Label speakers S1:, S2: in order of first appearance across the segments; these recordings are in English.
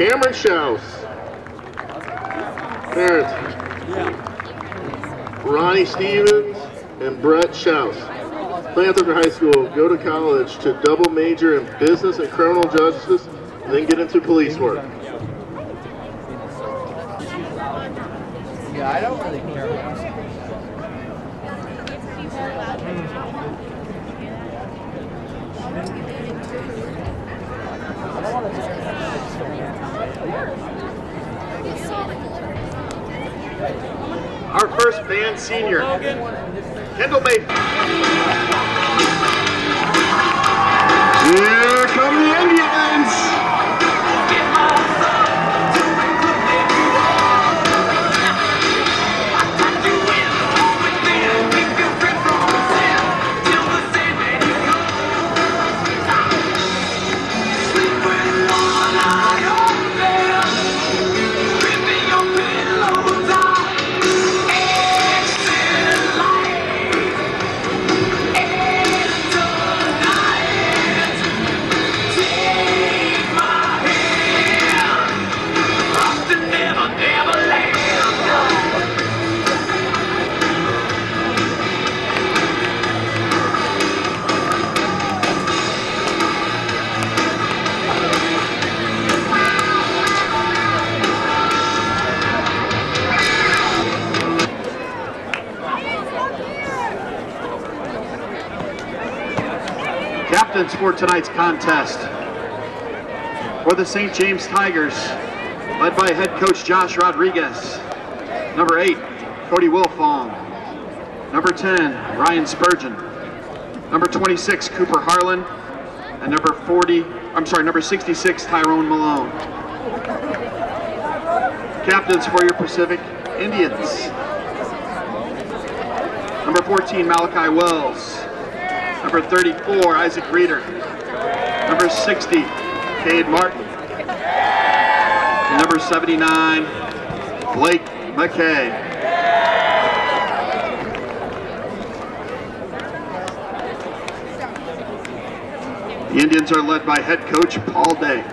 S1: Cameron Schaus. Parents. Ronnie Stevens and Brett. Play after high school, go to college to double major in business and criminal justice, and then get into police work.
S2: Yeah, I don't really care.
S3: Our senior, Kendall Mayfield.
S1: Here come the Indians!
S3: Captains for tonight's contest. For the St. James Tigers, led by head coach Josh Rodriguez. Number eight, Cody Wilfong. Number 10, Ryan Spurgeon. Number 26, Cooper Harlan. And number 40, I'm sorry, number 66, Tyrone Malone. Captains for your Pacific Indians. Number 14, Malachi Wells. Number 34, Isaac Reeder. Number 60, Cade Martin. And number 79, Blake McKay. The Indians are led by head coach Paul Day.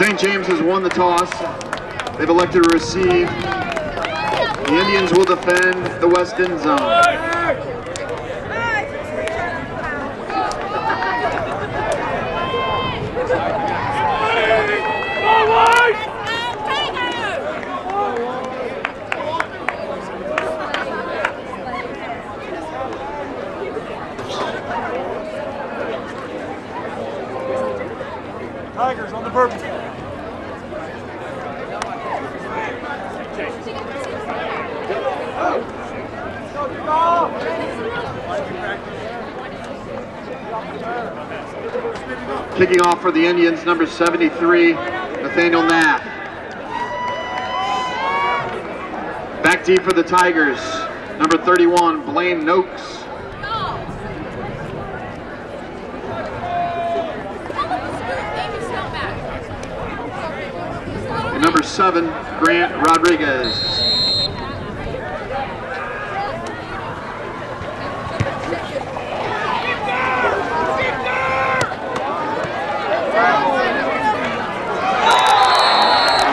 S3: St. James has won the toss. They've elected to receive. The Indians will defend the west end zone.
S4: Tigers on the purple.
S3: Kicking off for the Indians, number 73, Nathaniel Knapp. Back deep for the Tigers, number 31, Blaine Noakes. And number seven, Grant Rodriguez.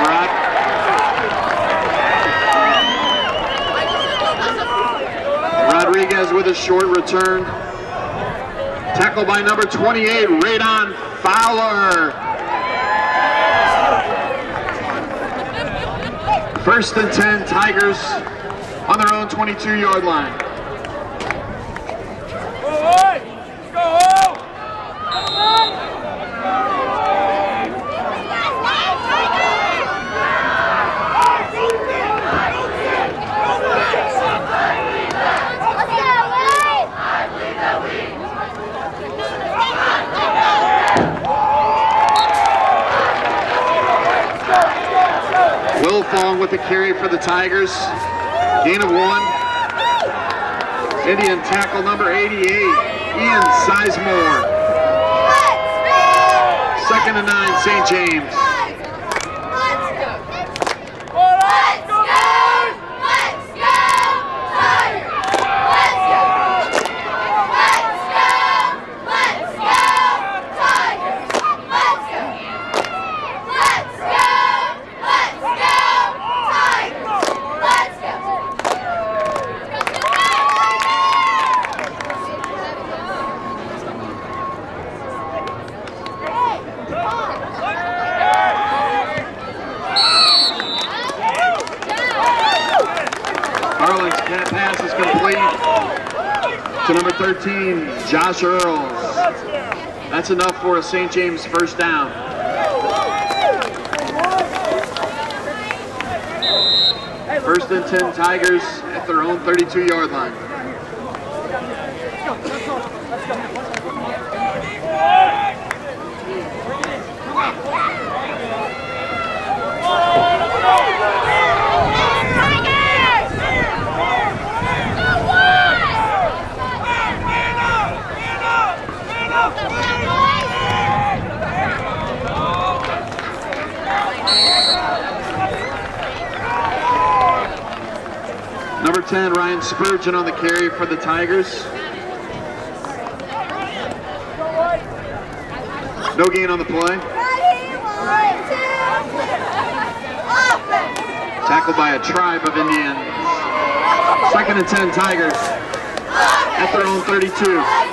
S3: Rod- Rodriguez with a short return. Tackle by number 28, Radon Fowler. First and 10, Tigers on their own 22-yard line. With the carry for the Tigers. Gain of one. Indian tackle number 88, Ian Sizemore. Second and nine, St. James. Josh Earls. That's enough for a St. James first down. First and 10 Tigers at their own 32-yard line. 10, Ryan Spurgeon on the carry for the Tigers. No gain on the play. Tackled by a tribe of Indians. Second and 10 Tigers at their own 32.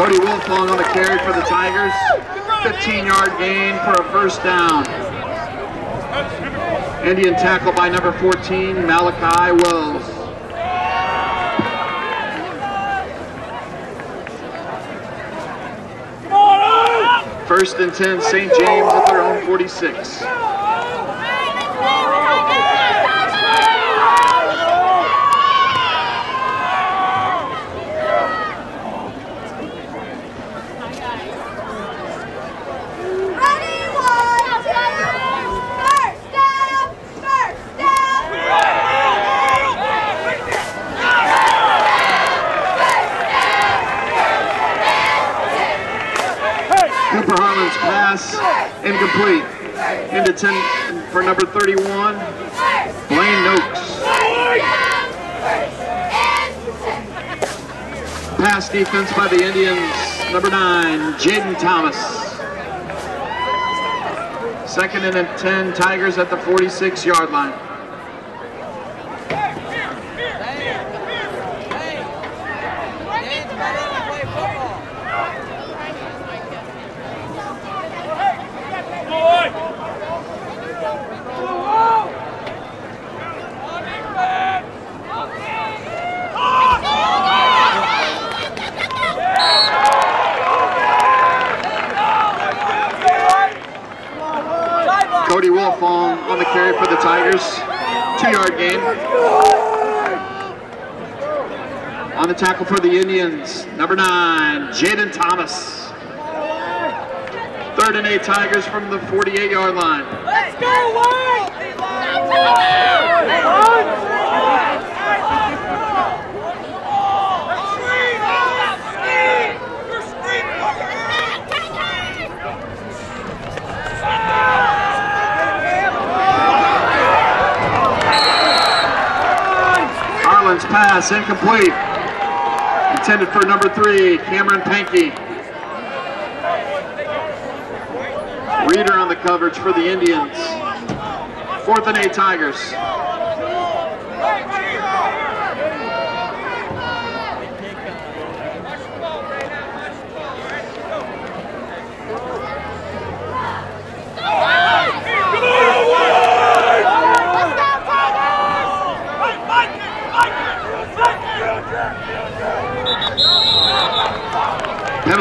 S3: Cody Carry for the Tigers. 15-yard gain for a first down. Indian tackle by number 14, Malachi Wells. First and 10, St. James at their own 46. Cooper Harlan's pass incomplete. Into 10 for number 31, Blaine Noakes. Pass defense by the Indians, number 9, Jaden Thomas. Second and 10, Tigers at the 46-yard line. on the tackle for the Indians, number nine, Jaden Thomas. Third and eight Tigers from the 48-yard line.
S4: Let's go, White!
S3: Harlan's pass incomplete. Intended for number three, Cameron Pankey. Reeder on the coverage for the Indians. Fourth and eight Tigers.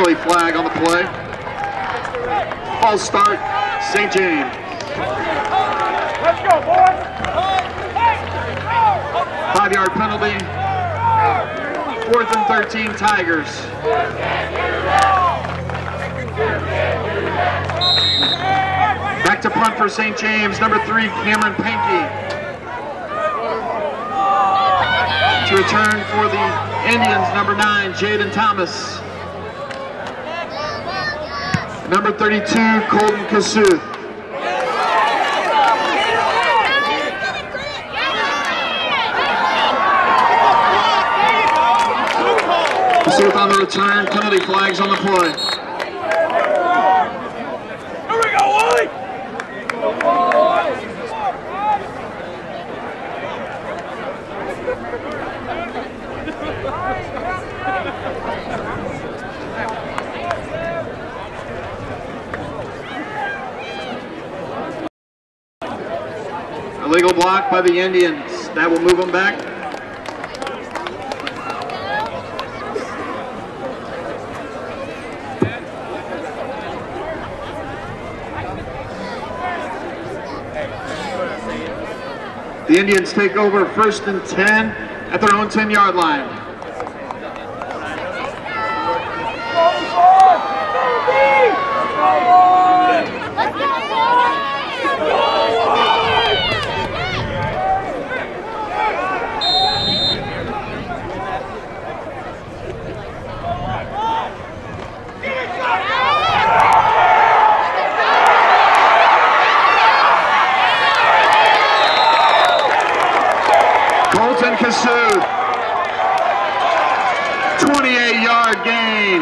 S3: Penalty flag on the play. False start, St. James.
S4: Let's go, boys.
S3: Five yard penalty. Fourth and 13 Tigers. Back to punt for St. James, number three, Cameron Pankey. To return for the Indians, number nine, Jaden Thomas. Number 32, Colton Kasuth. Kasuth on the return, penalty flags on the play.
S4: Here we go, Wally.
S3: Illegal block by the Indians. That will move them back. The Indians take over first and 10 at their own 10 yard line. Colton Kasuth. 28 yard gain.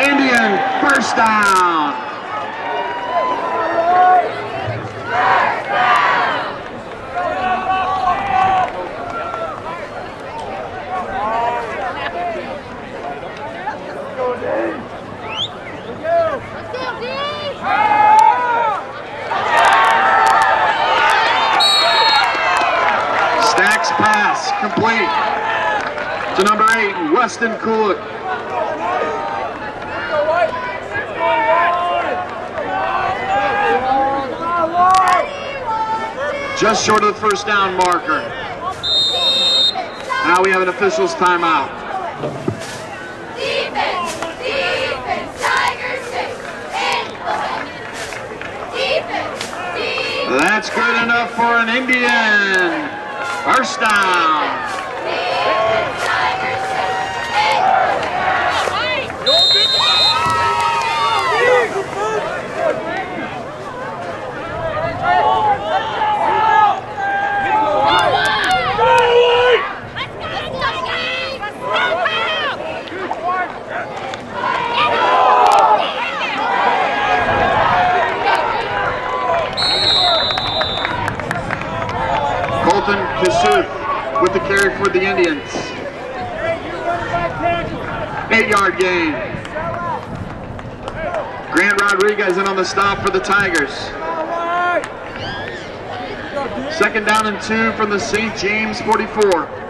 S3: Indian first down. Stacks pass complete to number eight, Weston Kulik. Just short of the first down marker. Now have timeout.
S2: Defense! Defense! Six! Defense! Defense!
S3: That's good enough for an Indian. First down.
S2: Tigers six! Let's go, Tigers!
S3: Colton Kasuth with the carry for the Indians. Eight yard gain. Grant Rodriguez in on the stop for the Tigers. Second down and two from the St. James 44.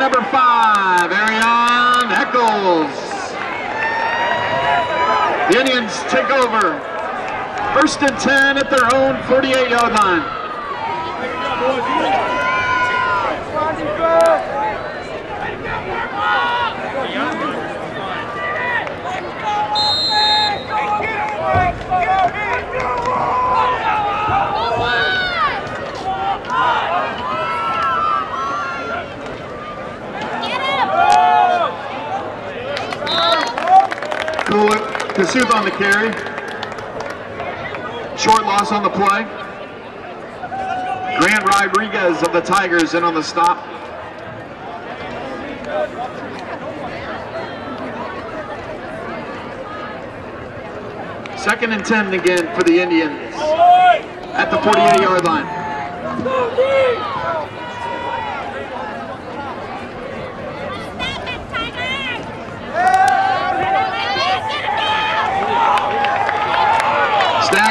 S3: Number five, Arion Eccles. The Indians take over. First and 10 at their own 48 yard line. Kulik, Kasuth on the carry. Short loss on the play. Grant Rodriguez of the Tigers in on the stop. Second and 10 again for the Indians at the 48 yard line.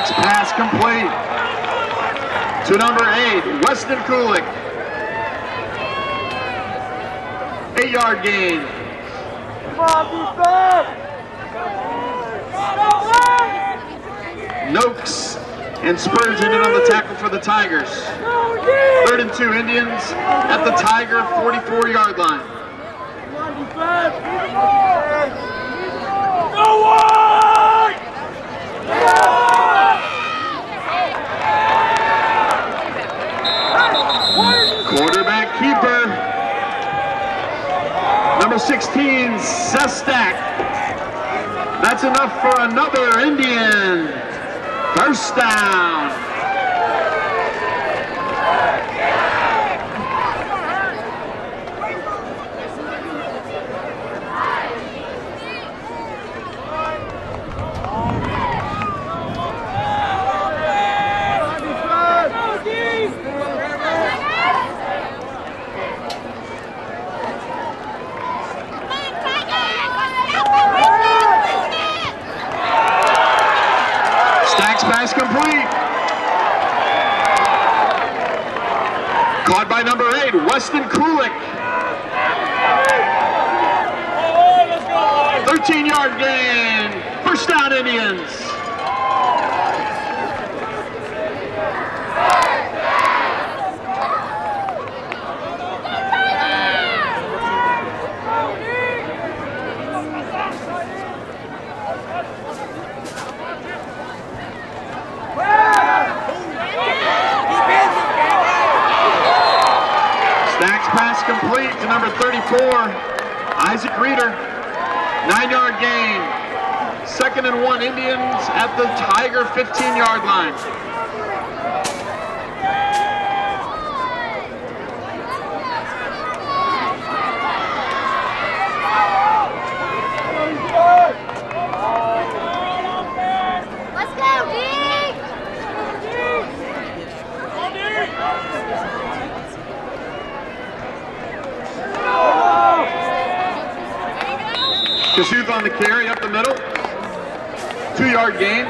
S3: Pass complete to number eight, Weston Kulik. Eight yard gain. Noakes and Spurgeon in on the tackle for the Tigers. Third and two Indians at the Tiger 44 yard line.
S4: Go wide!
S3: Quarterback keeper. Number 16, Sestak. That's enough for another Indian. First down. complete. Caught by number eight, Weston Kulik. 13-yard gain. First down, Indians. Complete to number 34, Isaac Reeder. Nine yard gain. Second and one Indians at the Tiger 15 yard line. Kasuth on the carry up the middle. Two yard gain.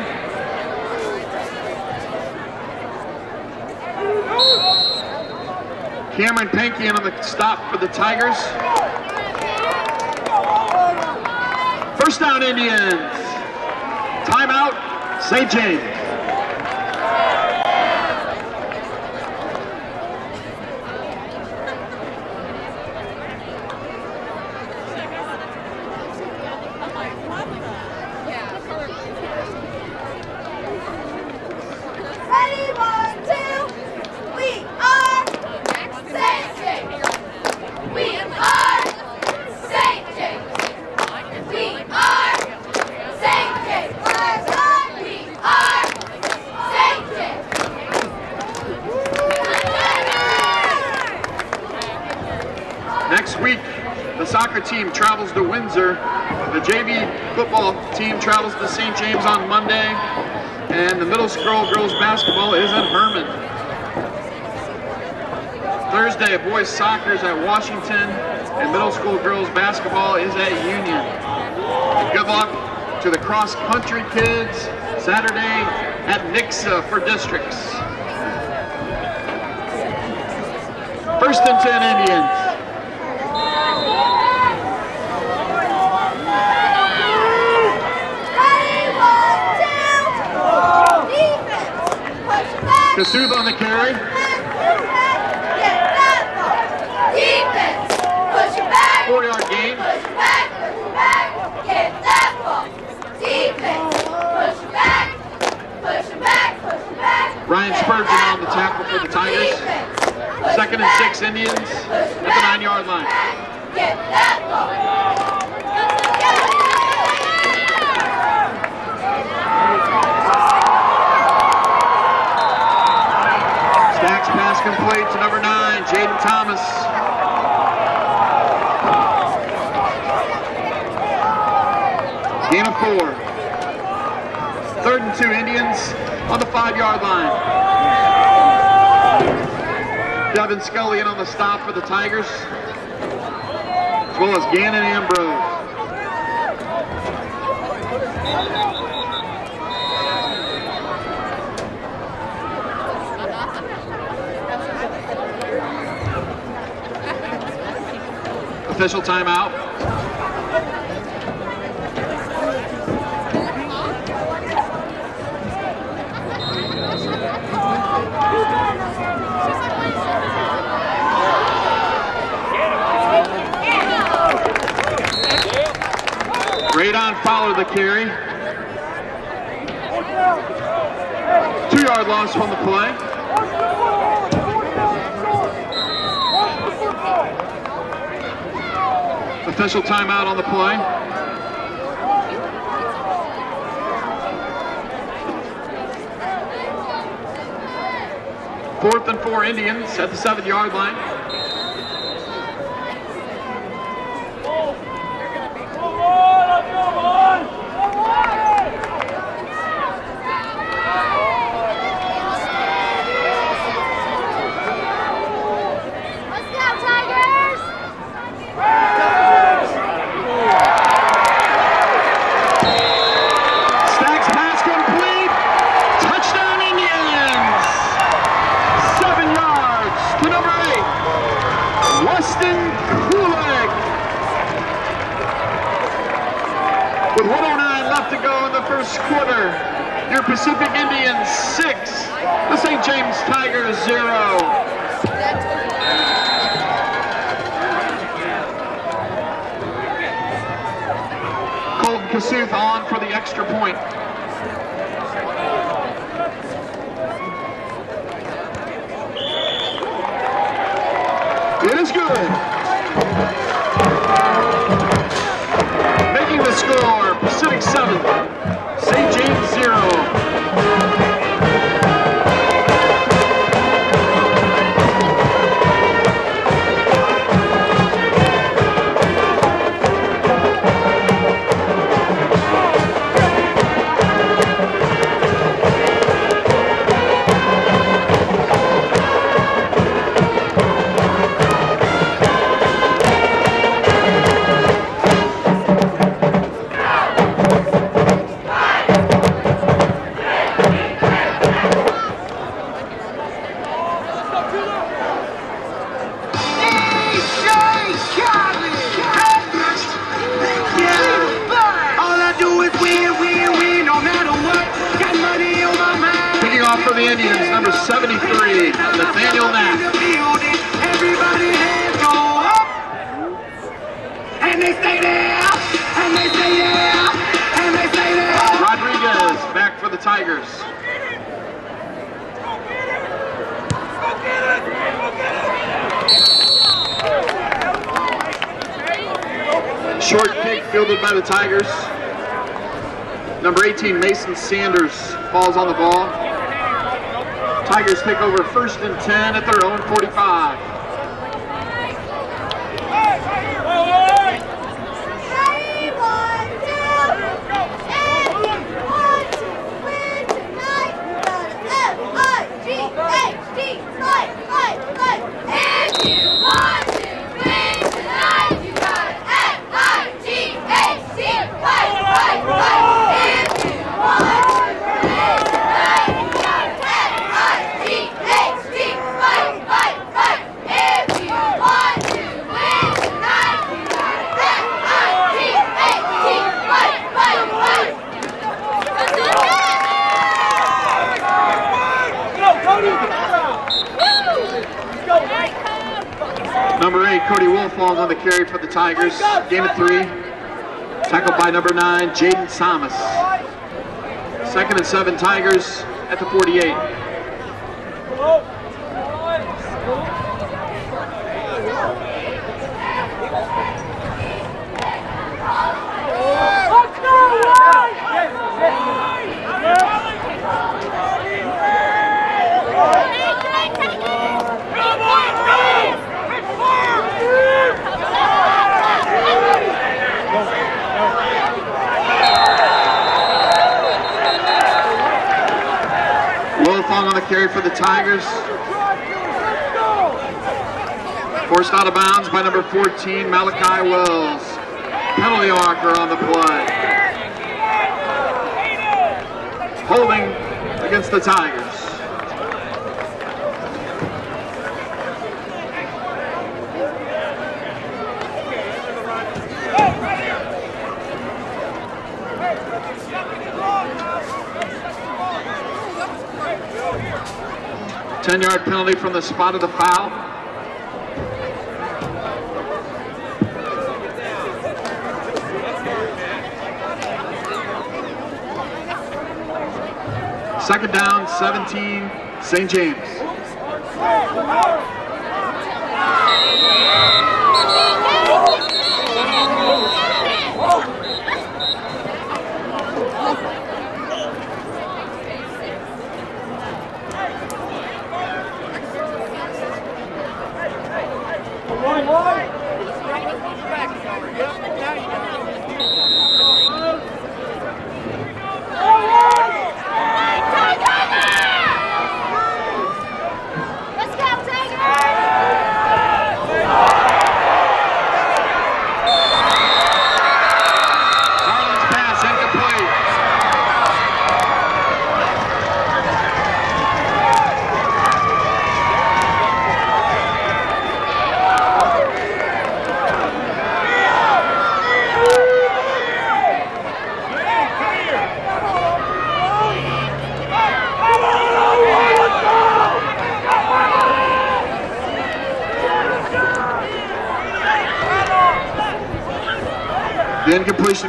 S3: Cameron Pankian on the stop for the Tigers. First down Indians. Timeout, St. James.
S2: Ready, one, two. We are St. James. We are St. James. We are St. James. We are St. James.
S3: Next week, the soccer team travels to Windsor. The Football team travels to St. James on Monday. And the middle school girls basketball is at Herman. Thursday, boys soccer is at Washington. And middle school girls basketball is at Union. Good luck to the cross country kids Saturday at Nixa for districts. First and 10 Indians.
S2: Ready, one, two. Defense. Push back.
S3: Kasuth on the carry. Four yard gain. Ryan Spurgeon on the tackle for the. Tigers. Second and six Indians at the nine yard line.
S2: Get that ball.
S3: Stacks pass complete to number nine, Jaden Thomas. Gain of four. Third and two Indians on the five yard line. Devin Scully in on the stop for the Tigers, as well as Gannon Ambrose. Official timeout. Radon followed the carry. Two yard loss from the play. Official timeout on the play. Fourth and four Indians at the seven yard line. Short kick fielded by the Tigers. Number 18, Mason Sanders, falls on the ball. Tigers take over first and 10 at their own 45.
S2: Ready, one, two. If you want to win tonight, you gotta F-I-G-H-T, fight, fight, fight. If you want to win tonight, you gotta F-I-G-H-T, fight, fight, fight. If you want to win tonight, you gotta F-I-G-H-T, fight, fight, fight. If you want to win tonight, you gotta F-I-G-H-T, fight, fight, fight.
S3: Number eight, Falls on the carry for the Tigers. Game of three. Tackled by number nine, Jaden Thomas. Second and seven, Tigers at the 48. Wolf on the carry for the Tigers. Forced out of bounds by number 14, Malachi Wells. Penalty marker on the play. Holding against the Tigers. Ten yard penalty from the spot of the foul. Second down, 17, St. James.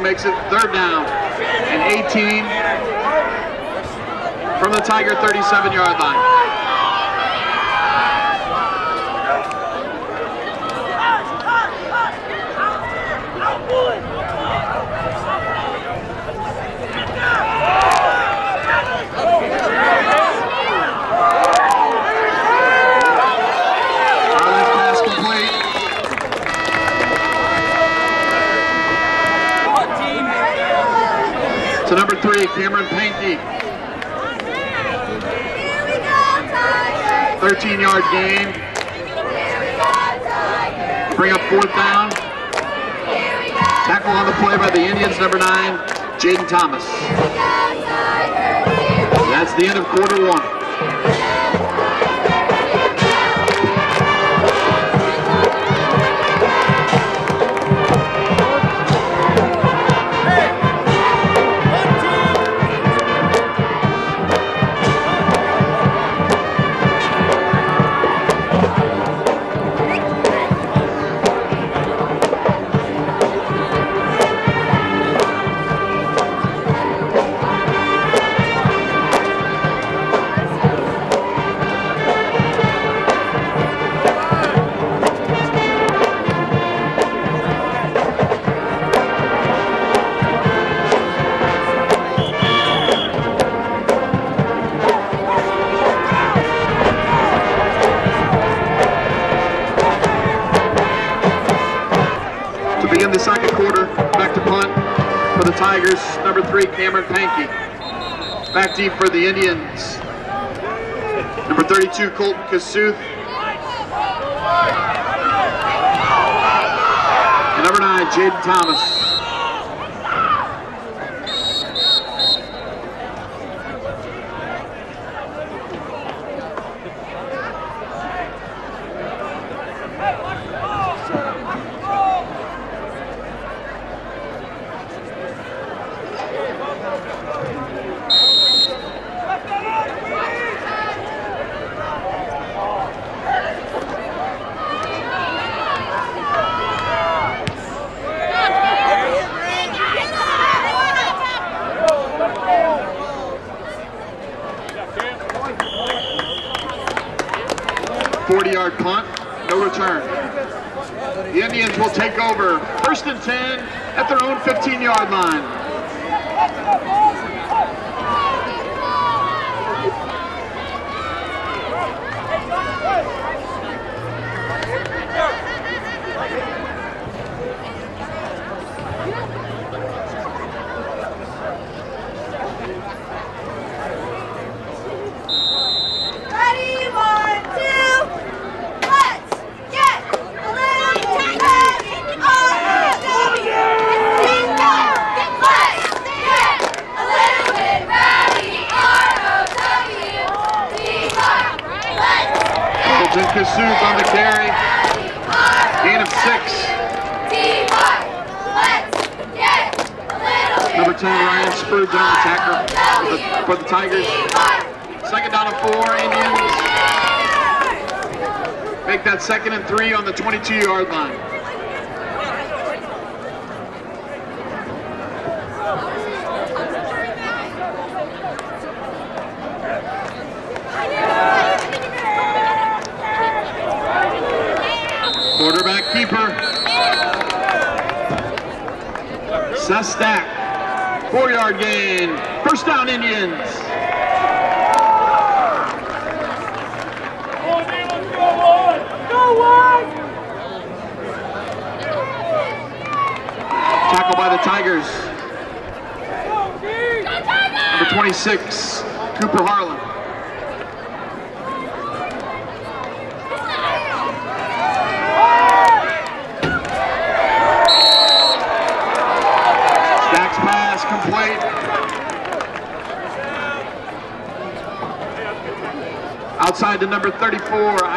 S3: Jackson makes it third down and 18 from the Tiger 37 yard line. Cameron Pankey. 13-yard gain. Bring up fourth down. Tackle on the play by the Indians, number nine, Jaden Thomas. That's the end of quarter one. team for the Indians. Number 32, Colton Kasuth. And number 9, Jaden Thomas.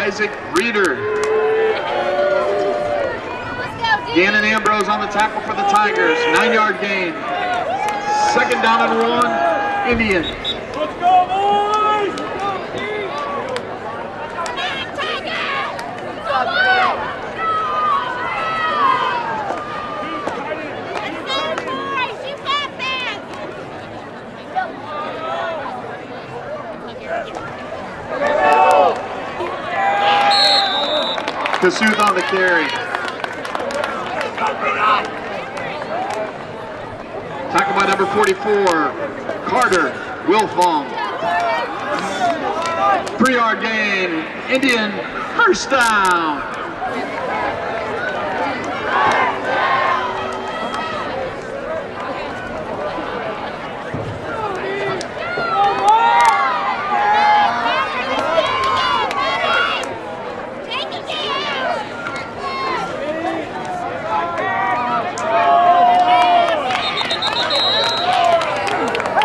S3: Isaac Reeder. Gannon Ambrose on the tackle for the Tigers. Nine-yard gain. Second down and one, Indians. Kasuth on the carry. Tackle by number 44, Carter Wilfong. Three yard gain, Indian first down.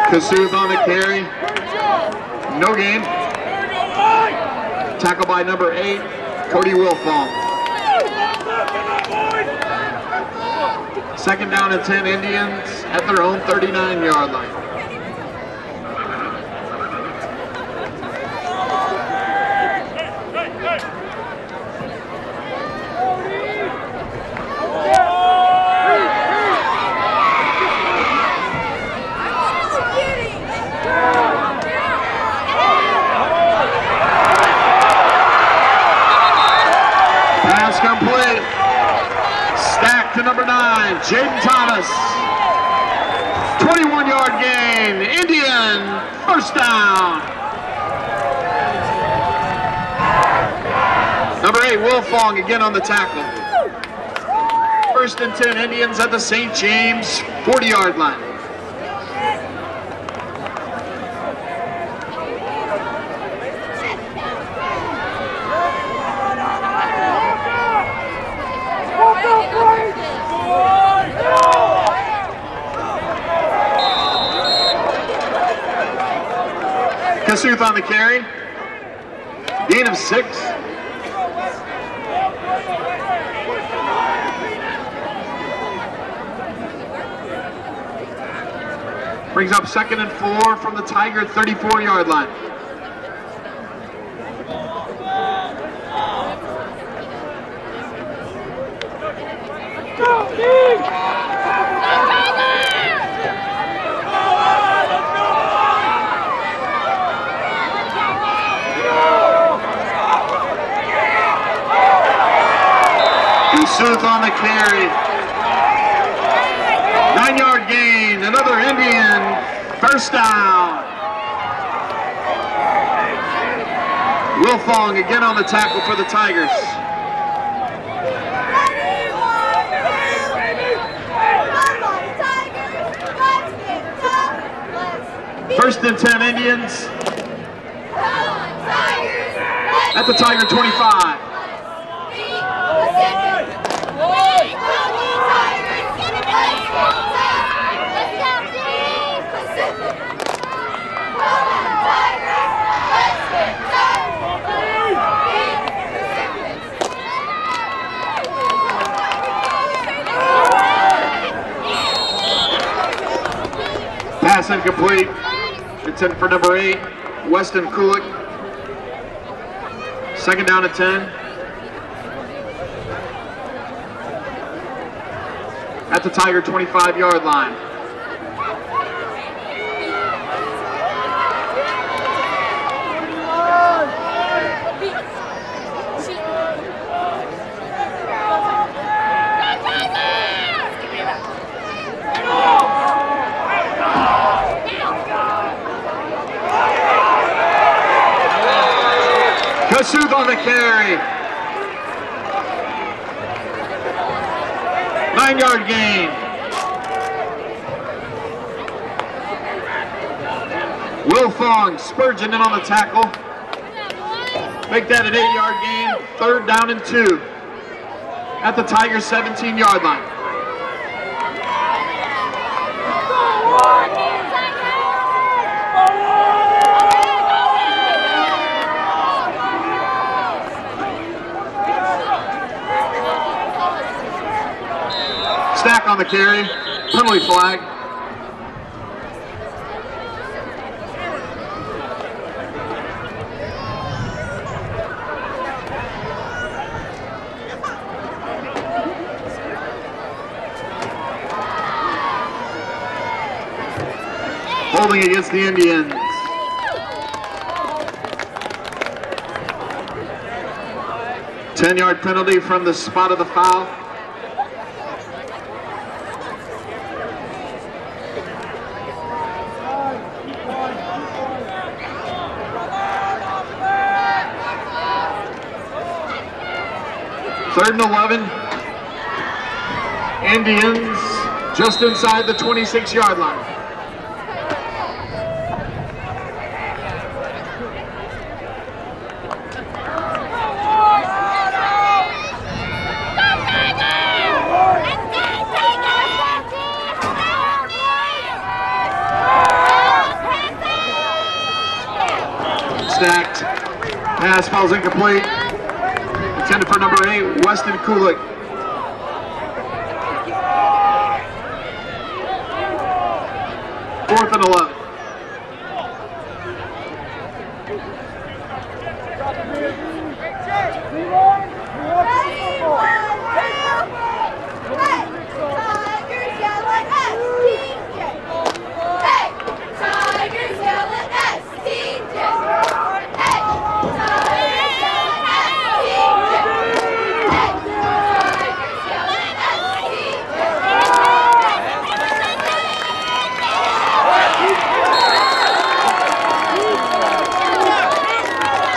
S3: Kasuth on the carry. No gain. Tackle by number eight, Cody Wilfong. Second down and 10 Indians at their own 39 yard line. Pass complete. Stack to number nine, Jaden Thomas. 21 yard gain, Indian, first down. Number again on the tackle. First and 10 Indians at the St. James 40 yard line. Kasuth on the carry. Gain of six. Brings up second and four from the Tiger 34 yard line. Kasuth on the carry. Nine yard gain, another Indian, first down. Wilfong again on the tackle for the Tigers. First and 10 Indians at the Tiger 25. Pass incomplete. It's in for number eight, Weston Kulik. Second down at 10. At the Tiger 25 yard line. Kasuth on the carry. Nine yard gain. Wilfong, Spurgeon in on the tackle. Make that an eight yard gain. Third down and two. At the Tigers 17 yard line. Stack on the carry. Penalty flag. Holding against the Indians. 10-yard penalty from the spot of the foul. Third and 11. Indians just inside the 26-yard line. Pass falls incomplete. Intended for number eight, Weston Kulik. Fourth and 11.
S2: Ready, one, two, hey! Tigers yell at STJ. Hey! Tigers yell at STJ. Hey! Tigers yell at STJ. Hey! Tigers yell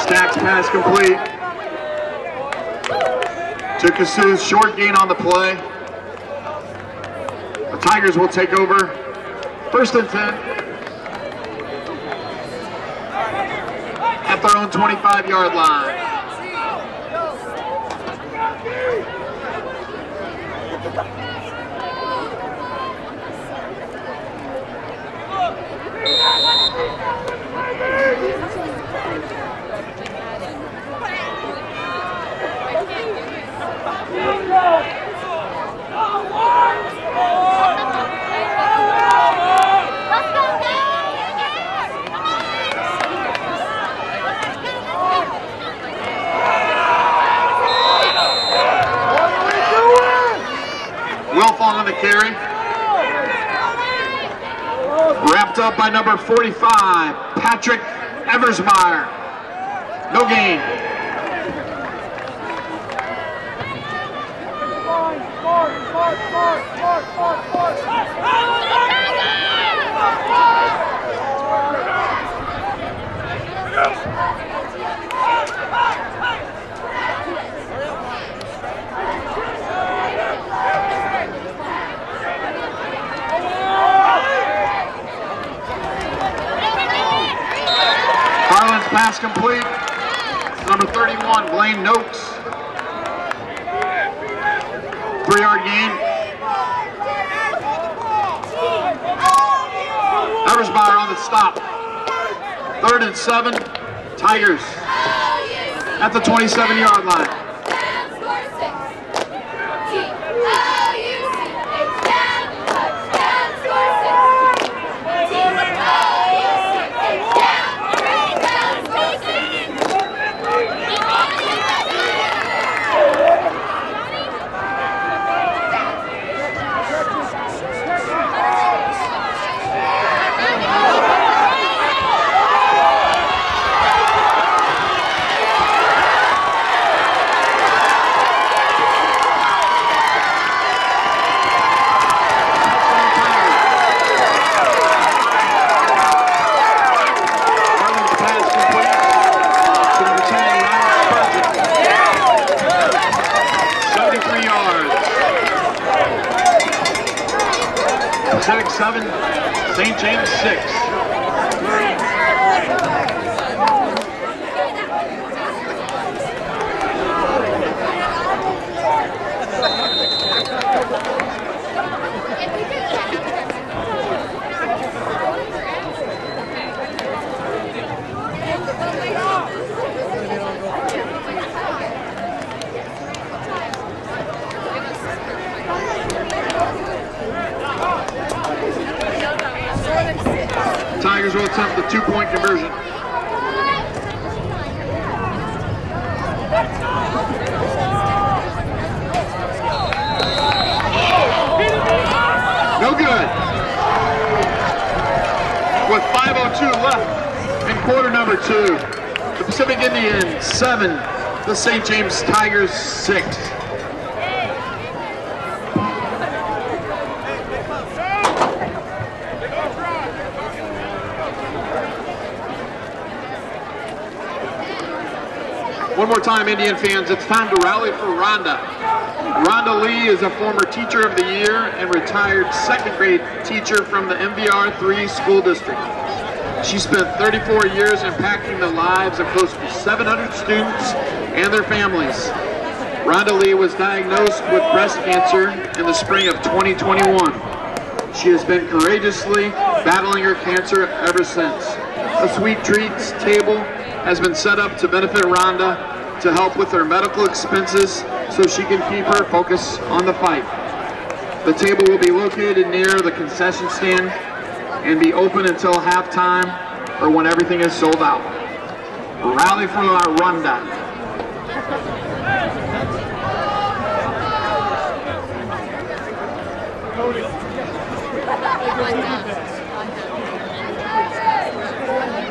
S3: Stacks pass complete. To short gain on the play. The Tigers will take over. First and 10. At their own 25 yard line. Wilfong on the carry. Wrapped up by number 45, Patrick Eversmeyer. No gain. Harlan's pass complete. Number 31, Blaine Noakes. Three yard gain. Eversmeyer on the stop. Third and seven. Tigers at the 27 yard line. Harlan's pass complete to number 10, Ryan Spurgeon. 73 yards. Pacific 7, St. James 6. Tigers will attempt the two-point conversion. No good. With 5.02 left in quarter number two, the Pacific Indians seven, the St. James Tigers six. One more time, Indian fans, it's time to rally for Rhonda. Rhonda Lee is a former Teacher of the Year and retired second grade teacher from the MVR 3 school district. She spent 34 years impacting the lives of close to 700 students and their families. Rhonda Lee was diagnosed with breast cancer in the spring of 2021. She has been courageously battling her cancer ever since. A sweet treats table has been set up to benefit Rhonda to help with her medical expenses so she can keep her focus on the fight. The table will be located near the concession stand and be open until halftime or when everything is sold out. Rally for La Ronda.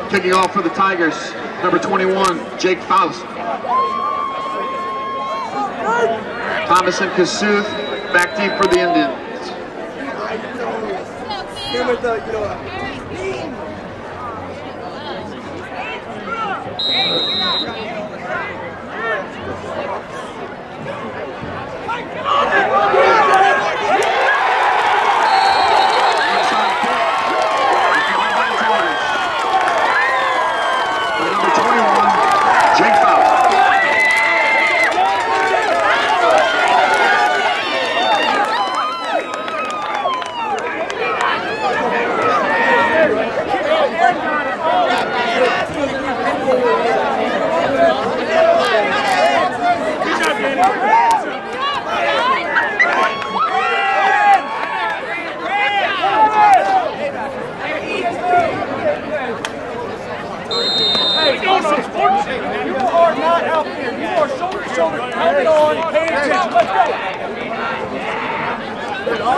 S3: Kicking off for the Tigers, number 21, Jake Faust. Thomas and Kasuth back deep for the Indians.
S4: Him with the, you know,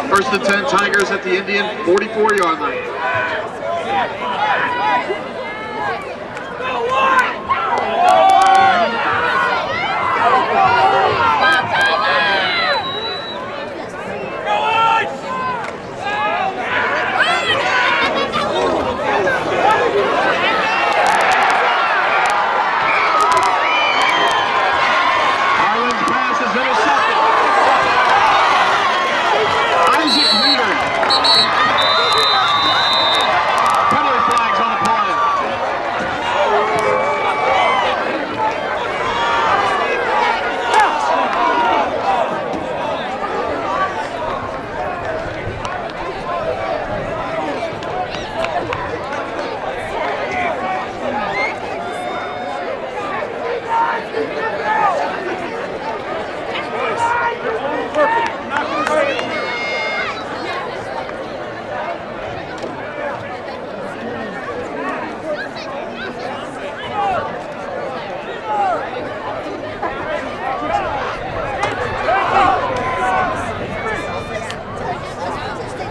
S3: First and 10 Tigers at the Indian 44 yard line. Harlan's pass is intercepted. Isaac Reeder. Penalty flags on the play.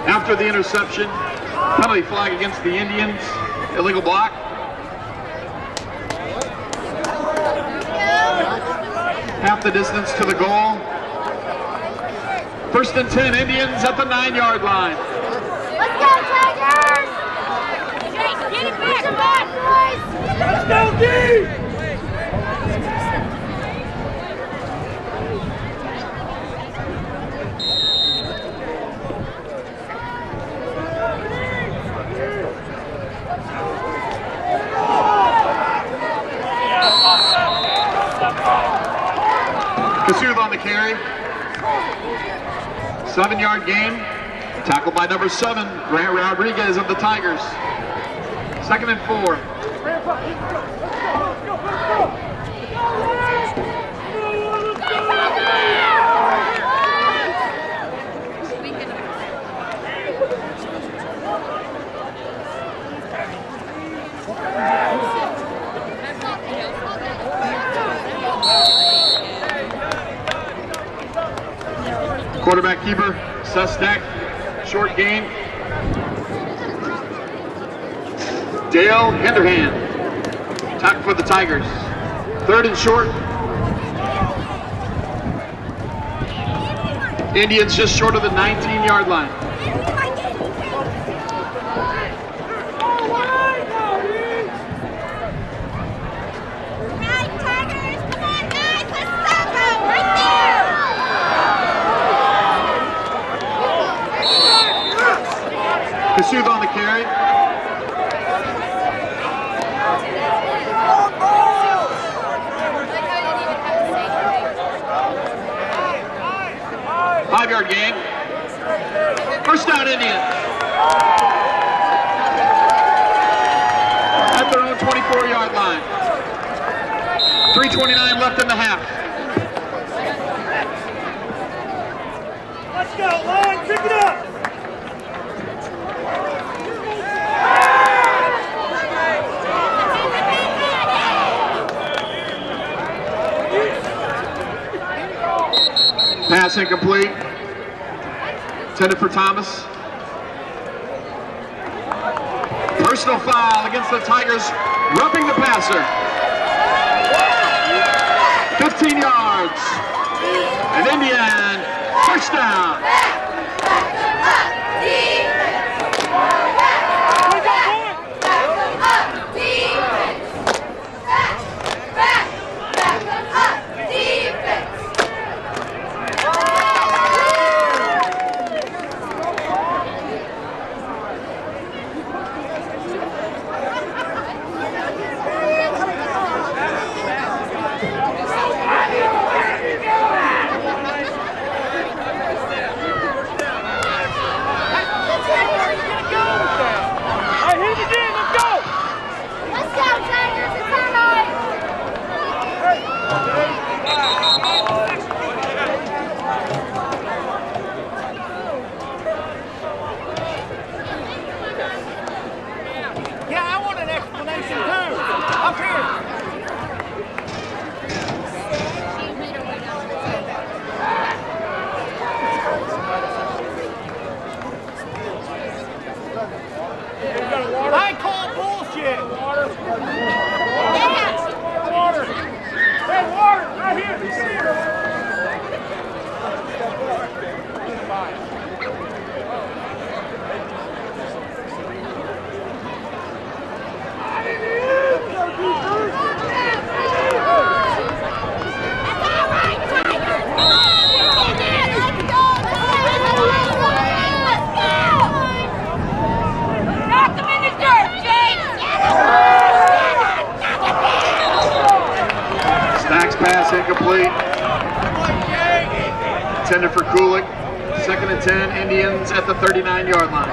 S3: After the interception, penalty flag against the Indians, illegal block. Half the distance to the goal. First and 10, Indians at the nine yard line.
S2: Let's go, Tigers! Get it back, come on, boys!
S4: Let's go, D!
S3: Kasuth on the carry. Seven yard gain. Tackled by number seven, Grant Rodriguez of the Tigers. Second and four. Quarterback keeper, Susnak, short game. Dale Henderhand, tackle for the Tigers. Third and short. Indians just short of the 19-yard line. For Thomas. Personal foul against the Tigers, roughing the passer. 15 yards. And Indian first down.
S4: Hey, hit it again, let's go.
S2: Let's go, Tigers, it's our night.
S4: Yeah, I want an explanation too. Up here. I call bullshit. Water. Water. Hey, water, right here. You see her?
S2: Knock them in the dirt, James!
S3: Stacks pass incomplete. Intended for Kulik. Second and 10, Indians at the 39 yard line.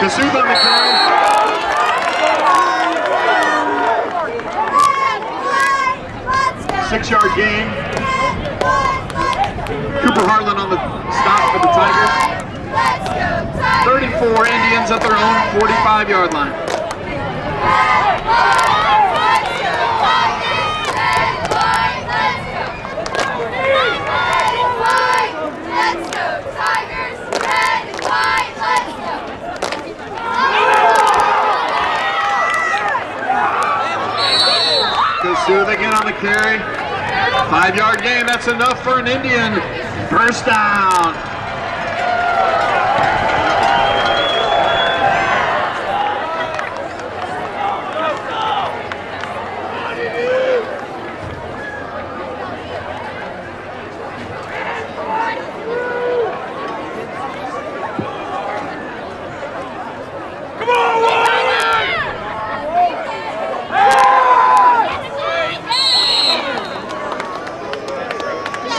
S3: Kasuth on the carry. Six yard gain. Cooper Harlan on the stop for the Tigers. 34 Indians at their own 45 yard line. Kasuth again on the carry. Five yard gain. That's enough for an Indian. First down.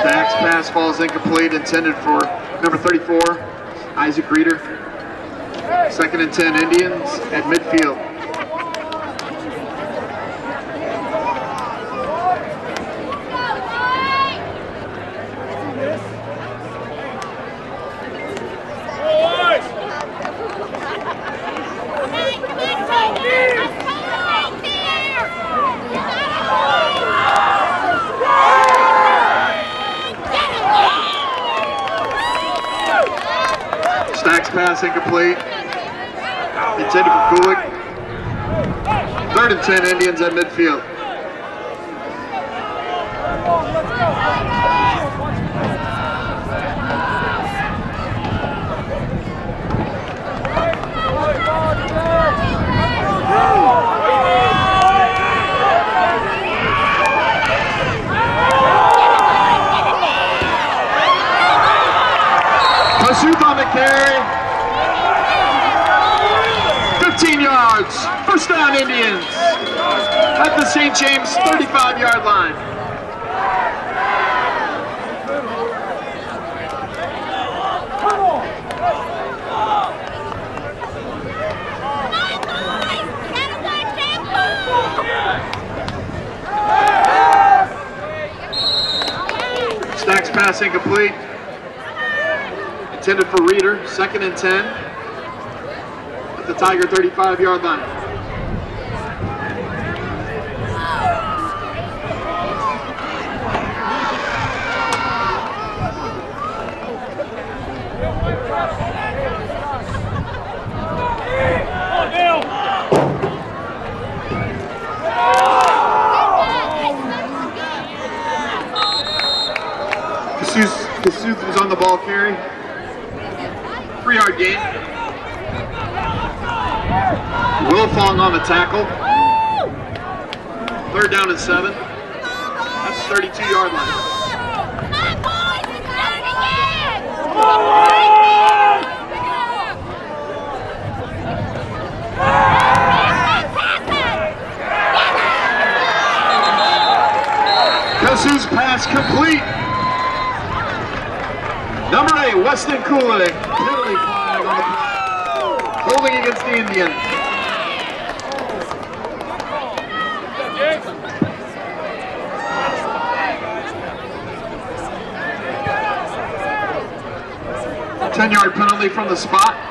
S3: Stacks pass falls incomplete, intended for number 34, Isaac Reeder. Second and 10 Indians at midfield. Incomplete. Intended for Kulik. Third and 10, Indians at midfield. Kasuth on the carry. 15 yards. First down, Indians. At the St. James 35 yard line. Stacks pass incomplete. Intended for Reeder, second and 10. At the Tiger 35 yard line. Kasuth, Kasuth was on the ball carry. Three yard gain. Wilfong on the tackle. Third down and seven. That's 32 yard line. Kasuth's pass complete. Number eight, Weston Kulik. Penalty flag on the. Holding against the Indians. Ten yard penalty from the spot.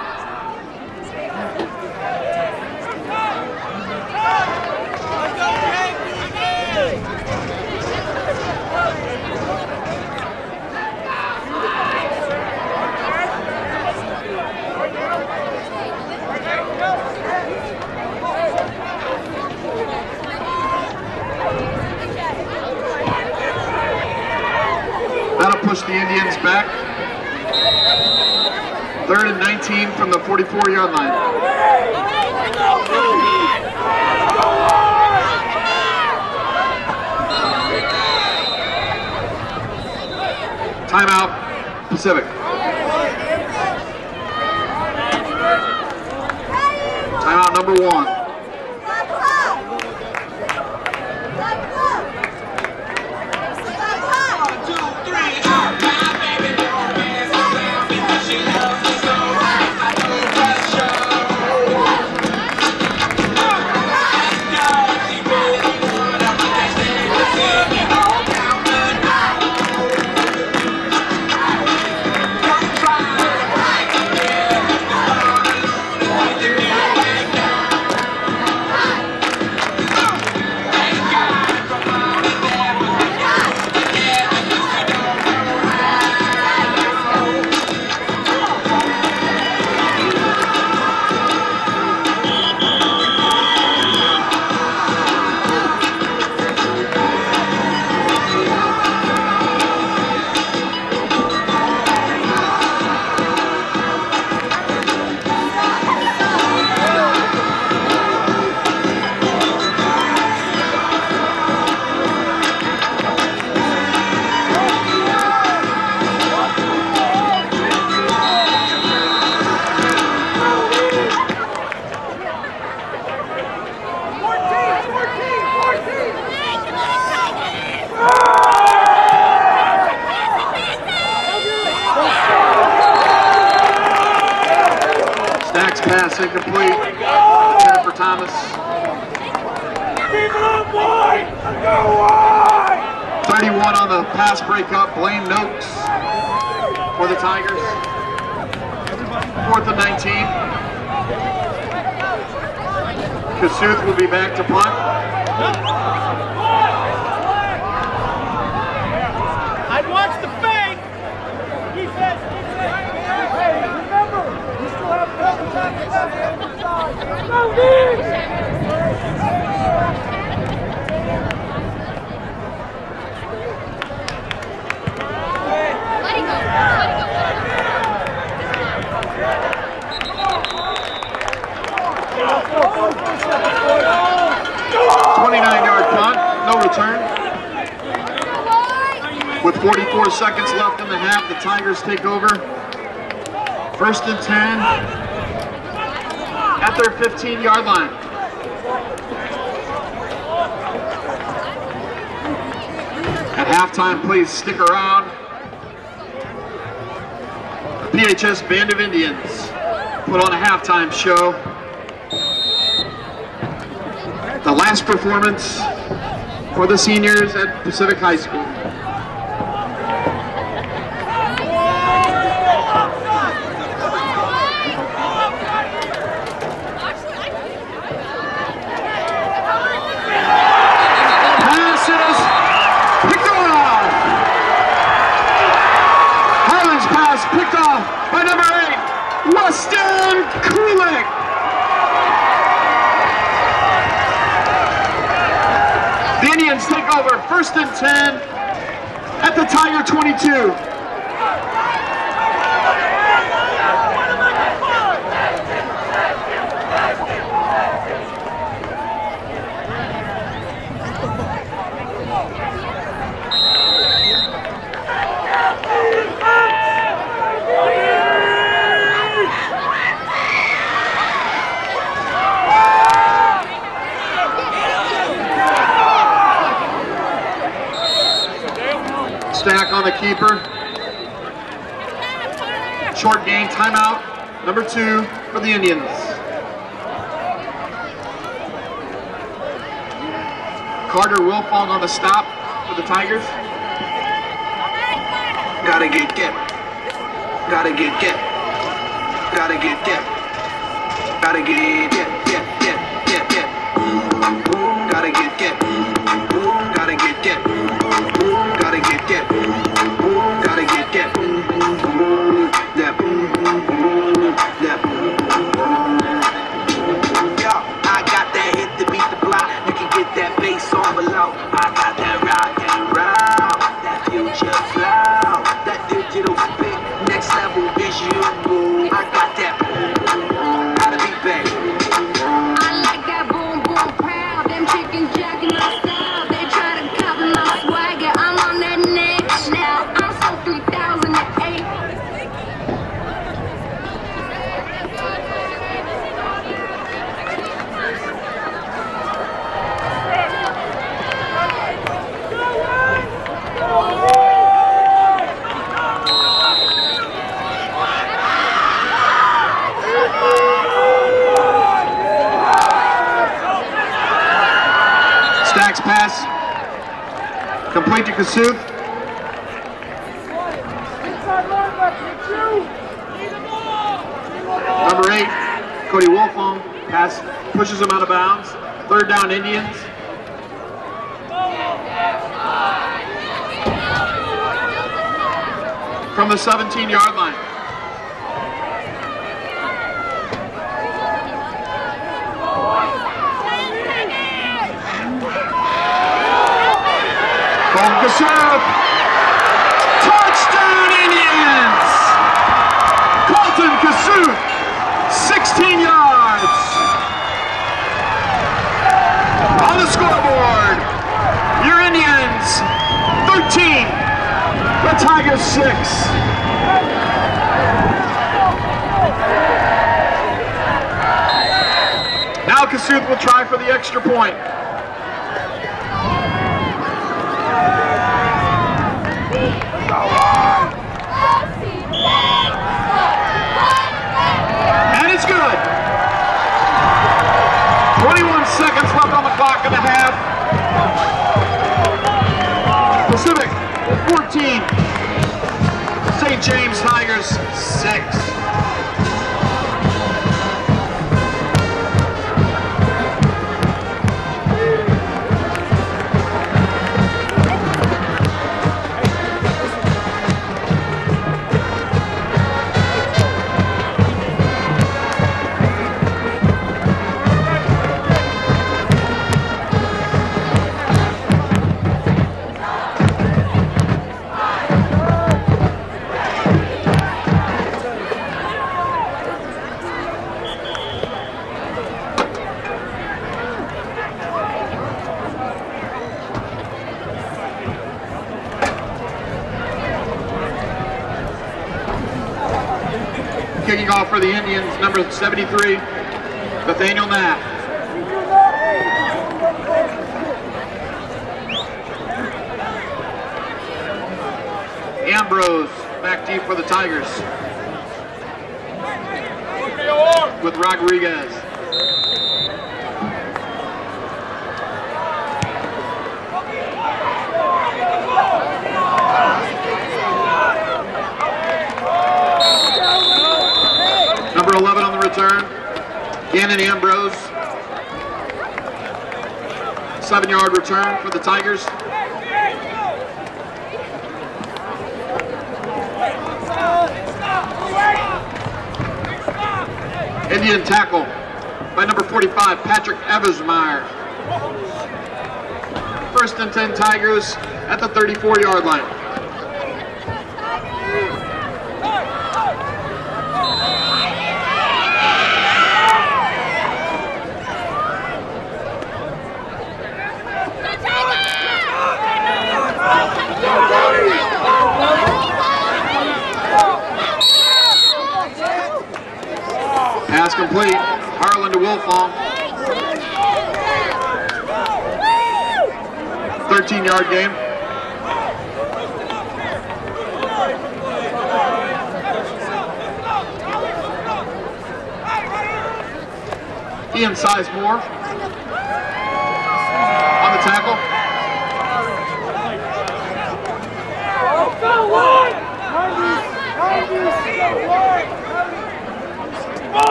S3: 15-yard line. At halftime, please stick around. The PHS Band of Indians put on a halftime show. The last performance for the seniors at Pacific High School. calling on the stop for the Tigers.
S5: Gotta get get. Gotta get get.
S3: Kasuth. Number eight, Cody Wolfong, pass, pushes him out of bounds. Third down, Indians. From the 17-yard line. 73, Nathaniel Knapp. Ambrose back deep for the Tigers with Rodriguez. Number 11 on the return, Gannon Ambrose. Seven yard return for the Tigers. Indian tackle by number 45, Patrick Eversmeyer. First and 10 Tigers at the 34 yard line.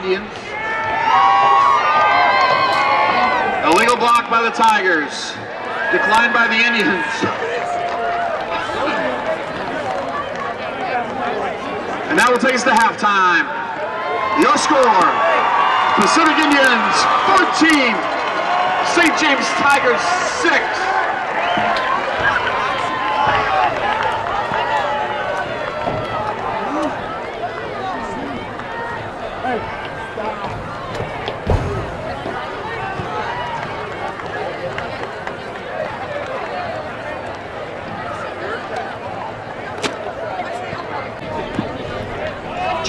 S3: Indians. Illegal block by the Tigers. Declined by the Indians. And that will take us to halftime. Your score, Pacific Indians 14, St. James Tigers 6.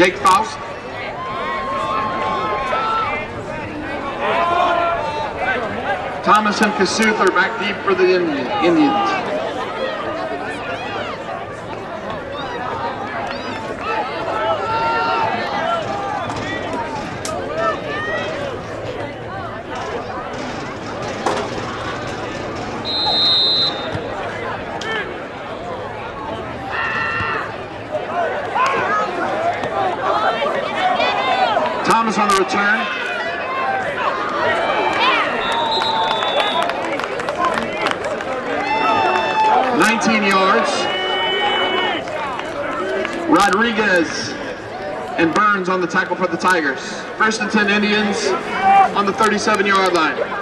S3: Jake Faust. Thomas and Kasuth are back deep for the Indians. Thomas on the return. Nineteen yards. Rodriguez and Burns on the tackle for the Tigers. First and 10 Indians on the 37 yard line.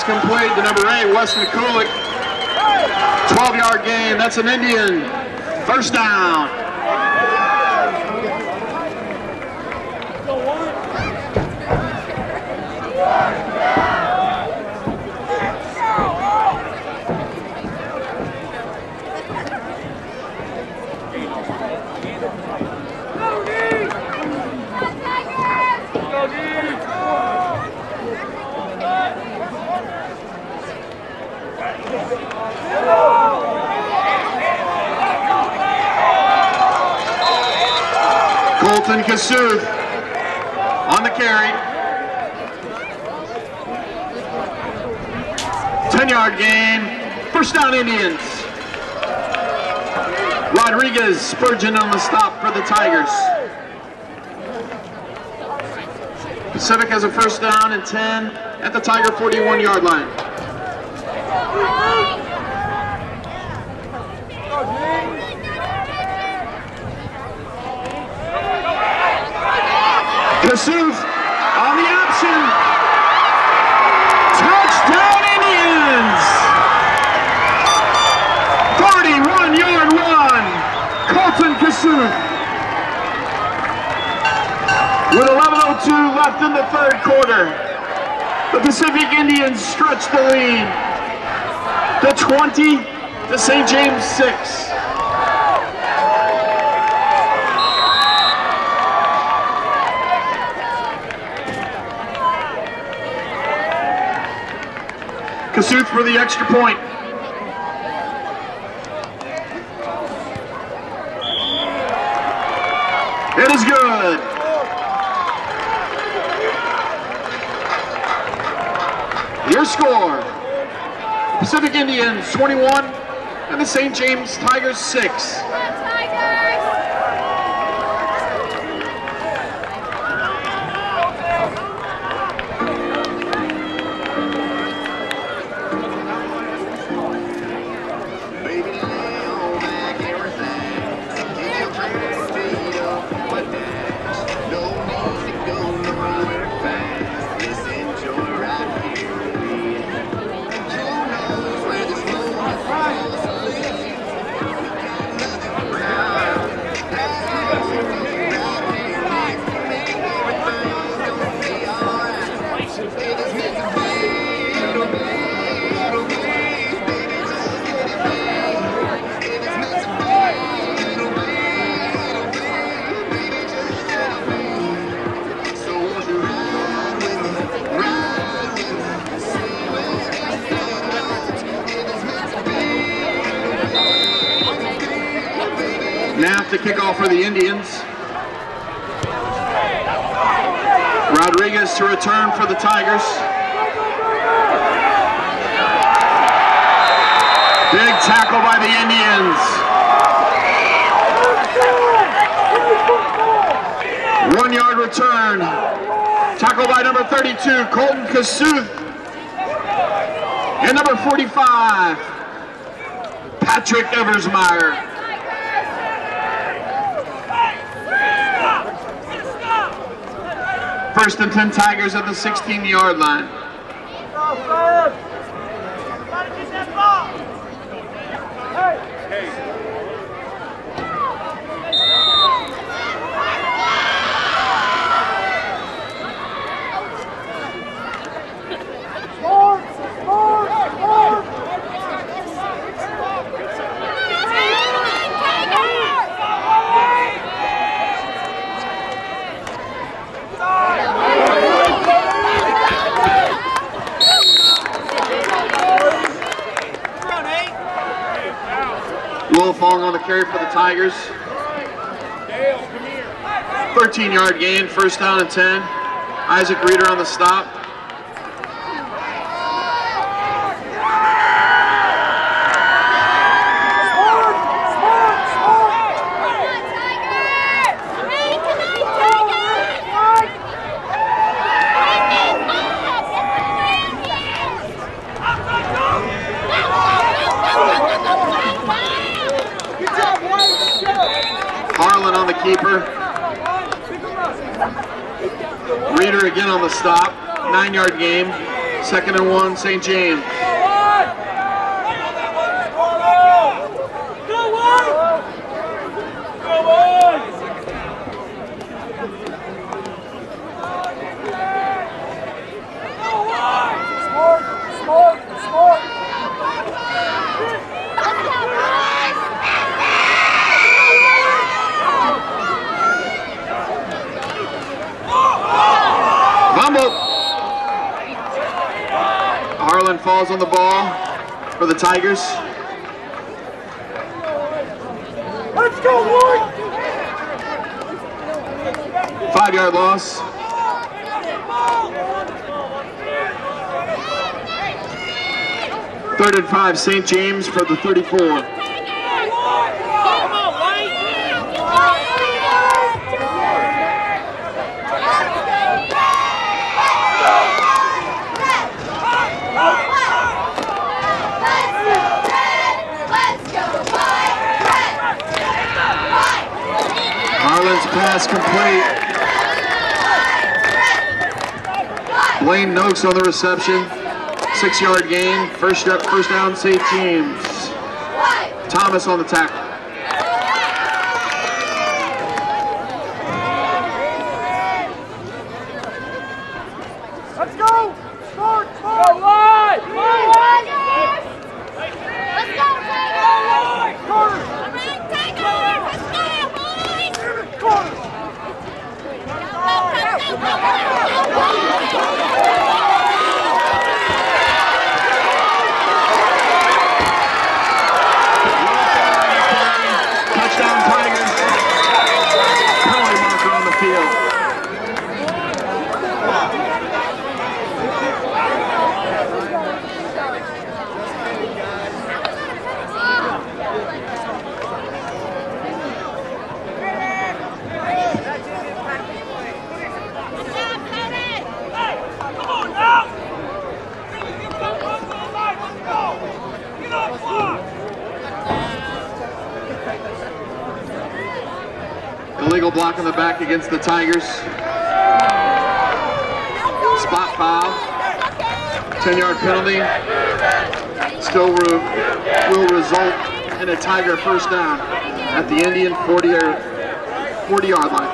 S3: Pass complete to number eight, Weston Kulik. 12-yard gain. That's an Indian. First down. Kasuth on the carry. 10-yard gain. First down Indians. Rodriguez Spurgeon on the stop for the Tigers. Pacific has a first down and 10 at the Tiger 41-yard line. Kasuth on the option. Touchdown Indians! 31-yard run. Colton Kasuth. With 11.02 left in the third quarter, the Pacific Stretch the lead to 20 to St. James 6. Kasuth for the extra point. It is good. Your score, Pacific Indians 21 and the St. James Tigers 6. Knapp to kick off for the Indians. Rodriguez to return for the Tigers. Big tackle by the Indians. One yard return. Tackle by number 32, Colton Kasuth. And number 45, Patrick Eversmeyer. First and 10 Tigers at the 16 yard line. Wilfong on the carry for the Tigers. 13 yard gain, first down and 10. Isaac Reeder on the stop. Harlan on the keeper. Reeder again on the stop. Nine yard game. Second and one, St. James.
S4: Smart, smart, smart.
S3: Fumble. Falls on the ball for the Tigers.
S4: Let's go, Lloyd.
S3: Five yard loss. Third and five, St. James for the 34.
S2: Let's go, White Red!
S3: Pass complete. Blaine Noakes on the reception. Six yard gain. First up, first down, St. James. Thomas on the tackle.
S4: Let's go. Smart, smart. Go, Lloyd.
S2: Let's go, Tigers!
S4: Carter. Carter.
S3: Touchdown Tigers. Penalty marker on the field. Illegal block in the back against the Tigers. Spot foul. 10 yard penalty. Still will result in a Tiger first down at the Indian 40 yard, 40 yard line.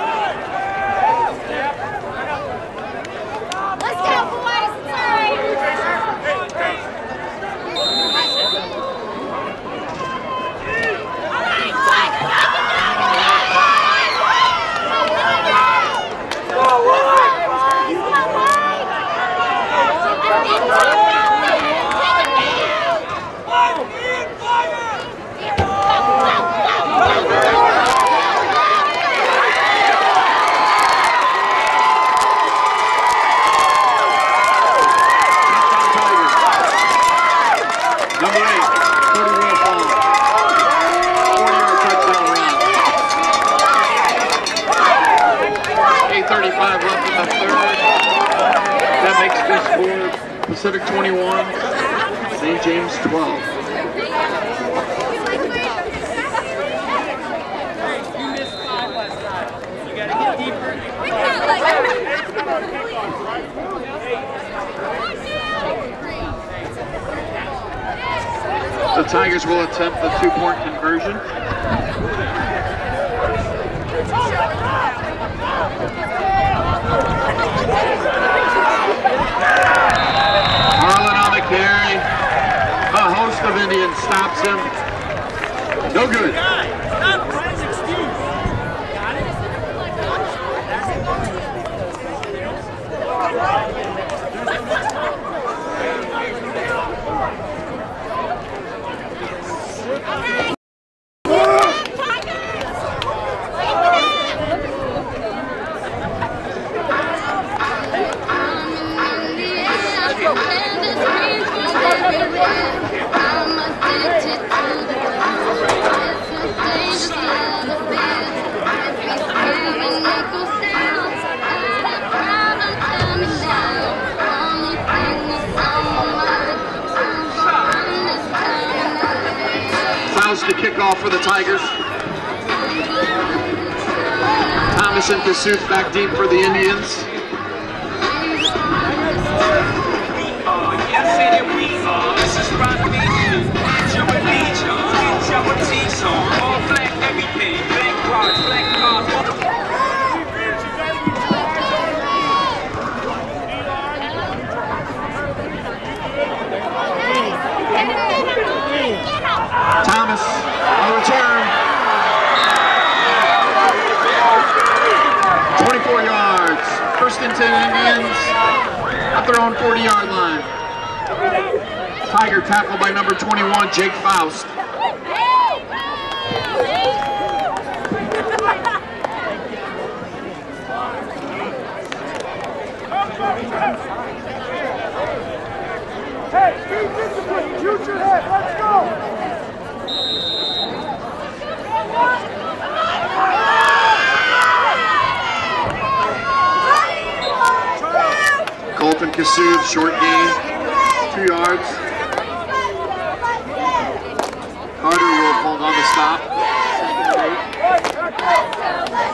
S3: on the stop.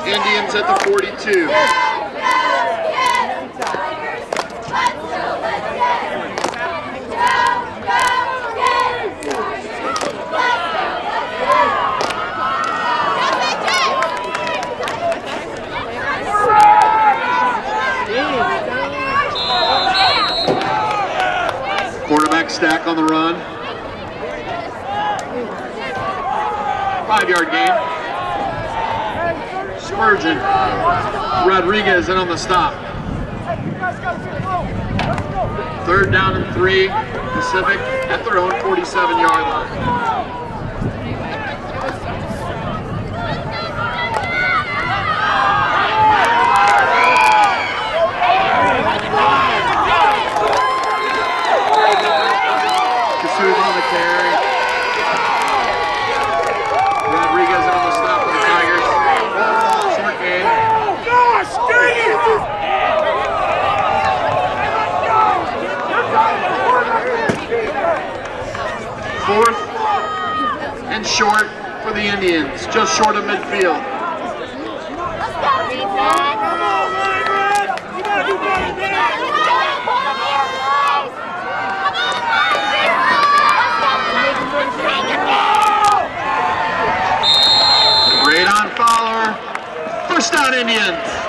S3: Indians at the 42. Quarterback stack on the run. Five-yard gain. Spurgeon. Rodriguez in on the stop. Third down and three. Pacific at their own 47-yard line. short for the Indians, just short of midfield. Great on Fowler. First down Indians.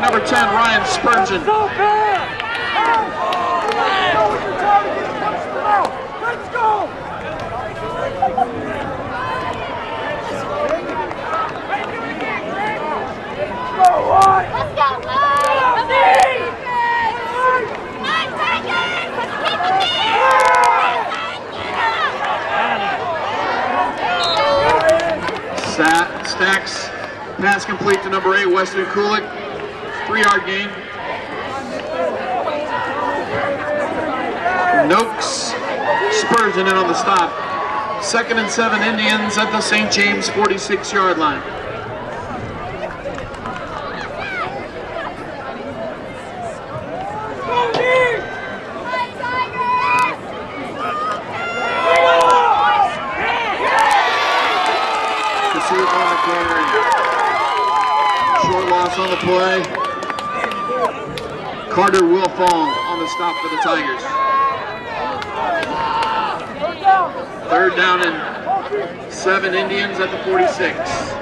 S3: number 10, Ryan Spurgeon. Pass complete to number eight, Weston Kulik. Three-yard gain. Noakes, Spurgeon in on the stop. Second and seven Indians at the St. James 46-yard line. stop for the Tigers.
S4: Third down
S3: and seven Indians at the 46.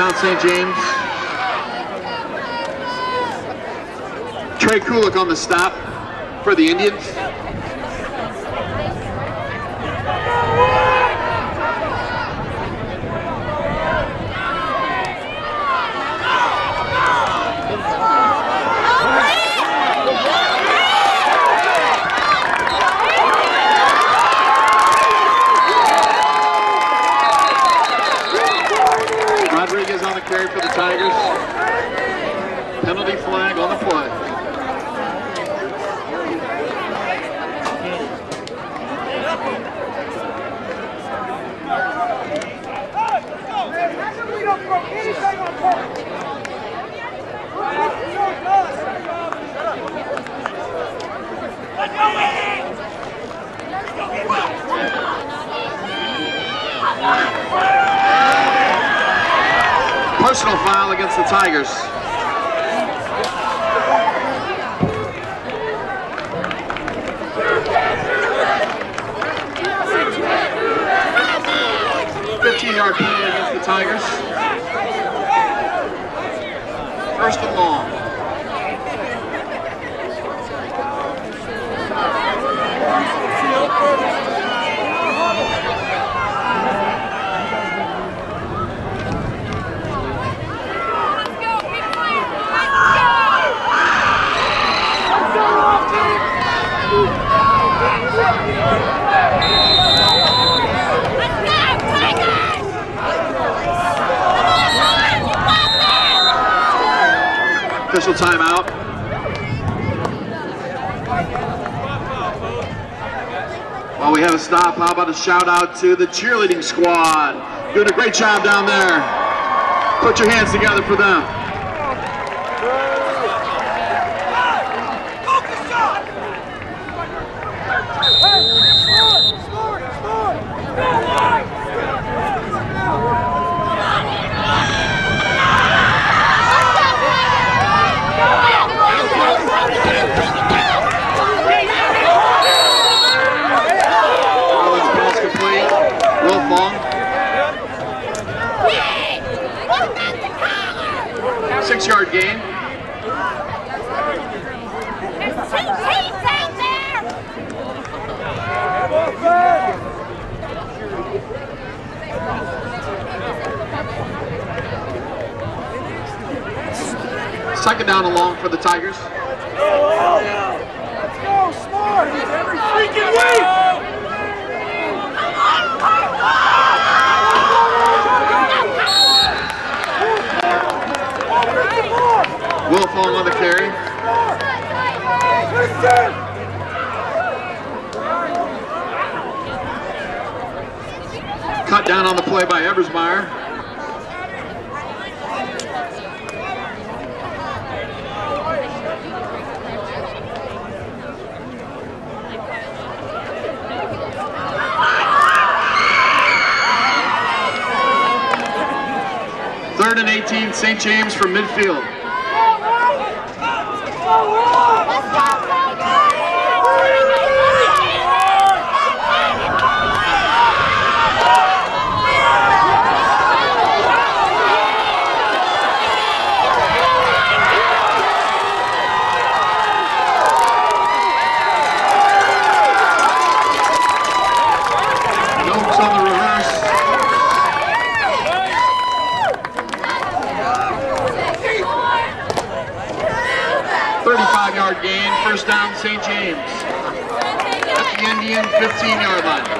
S3: Down St. James. Trey Kulik on the stop for the Indians. Rodriguez on the carry for the Tigers. Penalty flag on the play.
S4: We don't throw anything on purpose.
S3: Personal foul against the Tigers. Fifteen yard penalty against the Tigers. First and long. Official timeout. While we have a stop, how about a shout out to the cheerleading squad? Doing a great job down there. Put your hands together for them. Rollins pass complete. Wilfong. Six yard gain.
S2: There's two teams out there!
S3: Second down and long for the Tigers.
S4: Let's go, smart! Every freaking week!
S3: Wilfong on the carry. Cut down on the play by Eversmeyer. Third and 18, St. James from midfield. Union 15 yard line.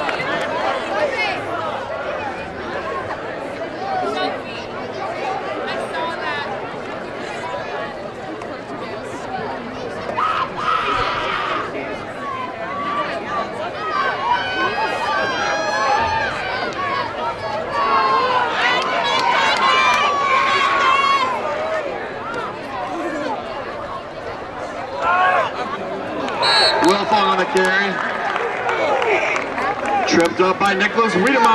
S3: by Nicholas Wiedemann.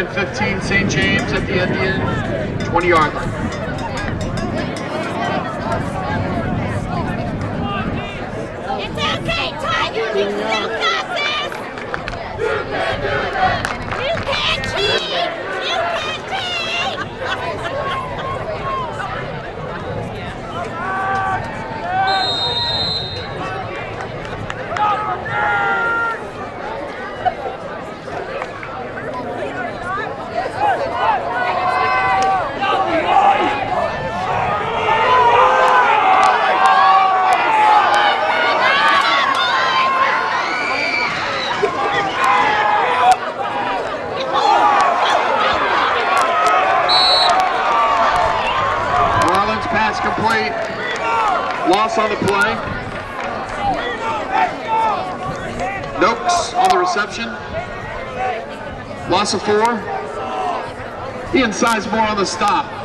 S3: and 15 St. James at the Indian 20 yard line. loss of four. He insides more on the stop.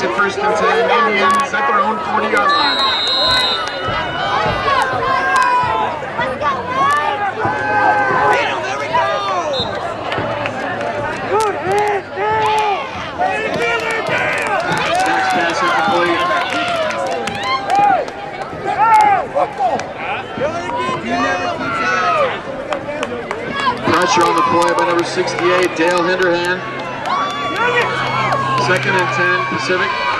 S3: Makes it first and 10. Indians at their own 40 yard line. Pressure on the play by number 68, Dale Hinderhand. Second and 10, Pacific.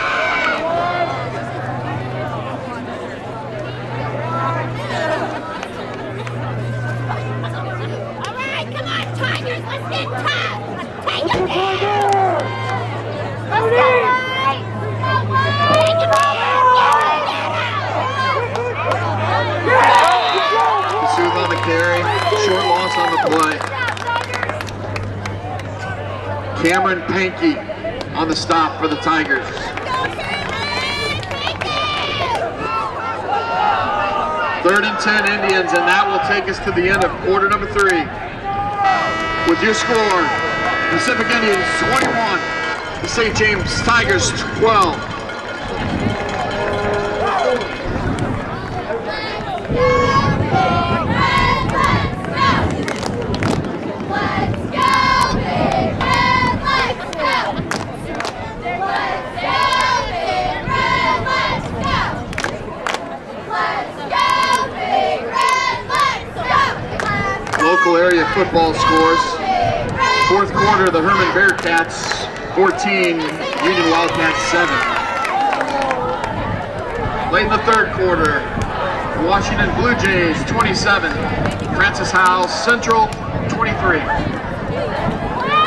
S3: 10 Indians, and that will take us to the end of quarter number three. With your score, Pacific Indians 21, the St. James Tigers 12. Local area football scores. Fourth quarter, the Hermann Bearcats 14, Union Wildcats 7. Late in the third quarter, Washington Blue Jays 27, Francis Howell Central 23.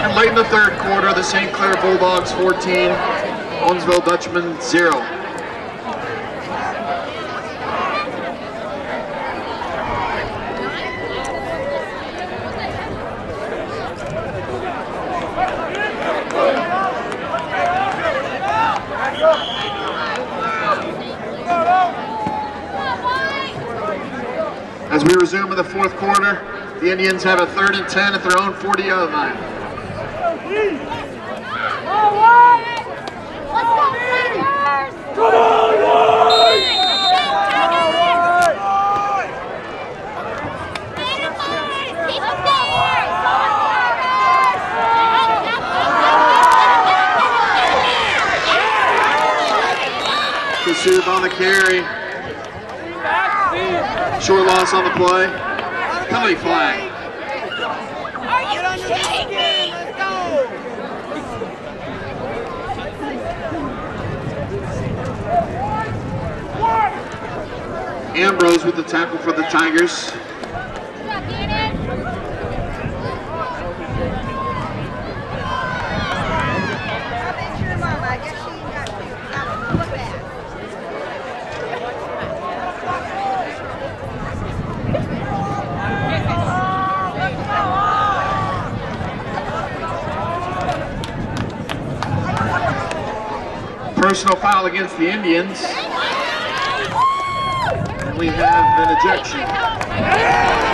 S3: And late in the third quarter, the St. Clair Bulldogs 14, Owensville Dutchman 0. As we resume in the fourth quarter, Indians have a third and 10 at their own 40 yard line.
S4: Come on!
S3: Kasuth on the carry. Short loss on the play. Penalty flag.
S2: Are you kidding me?
S3: Ambrose with the tackle for the Tigers. Personal foul against the Indians. We have an ejection.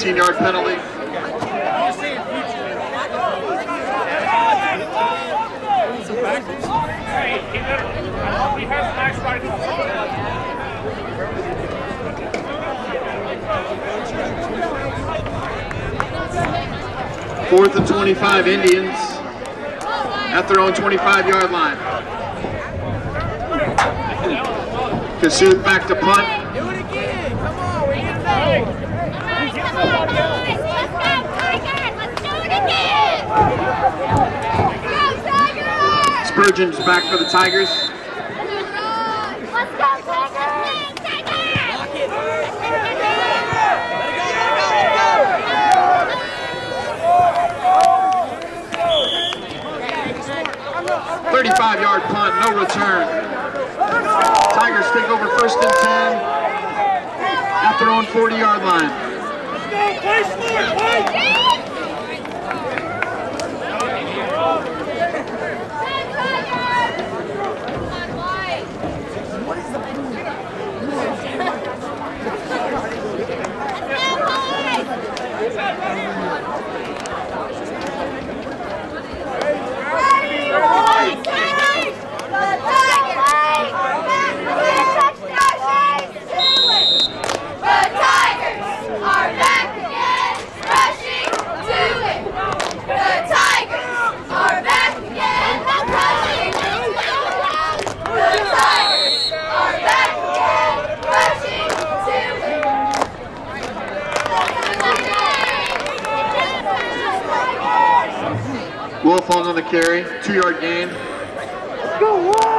S3: Fifteen yard penalty. Fourth and 25 Indians at their own 25 yard line. Kasuth back to punt. Trojans back for the Tigers.
S2: Thirty-five
S3: yard punt, no return. Tigers take over first and ten at their own forty-yard line.
S2: The Tigers are back again, rushing to it. The Tigers are back again, rushing to it. The Tigers are back again, rushing to it.
S3: Wilfong on the carry, two-yard gain.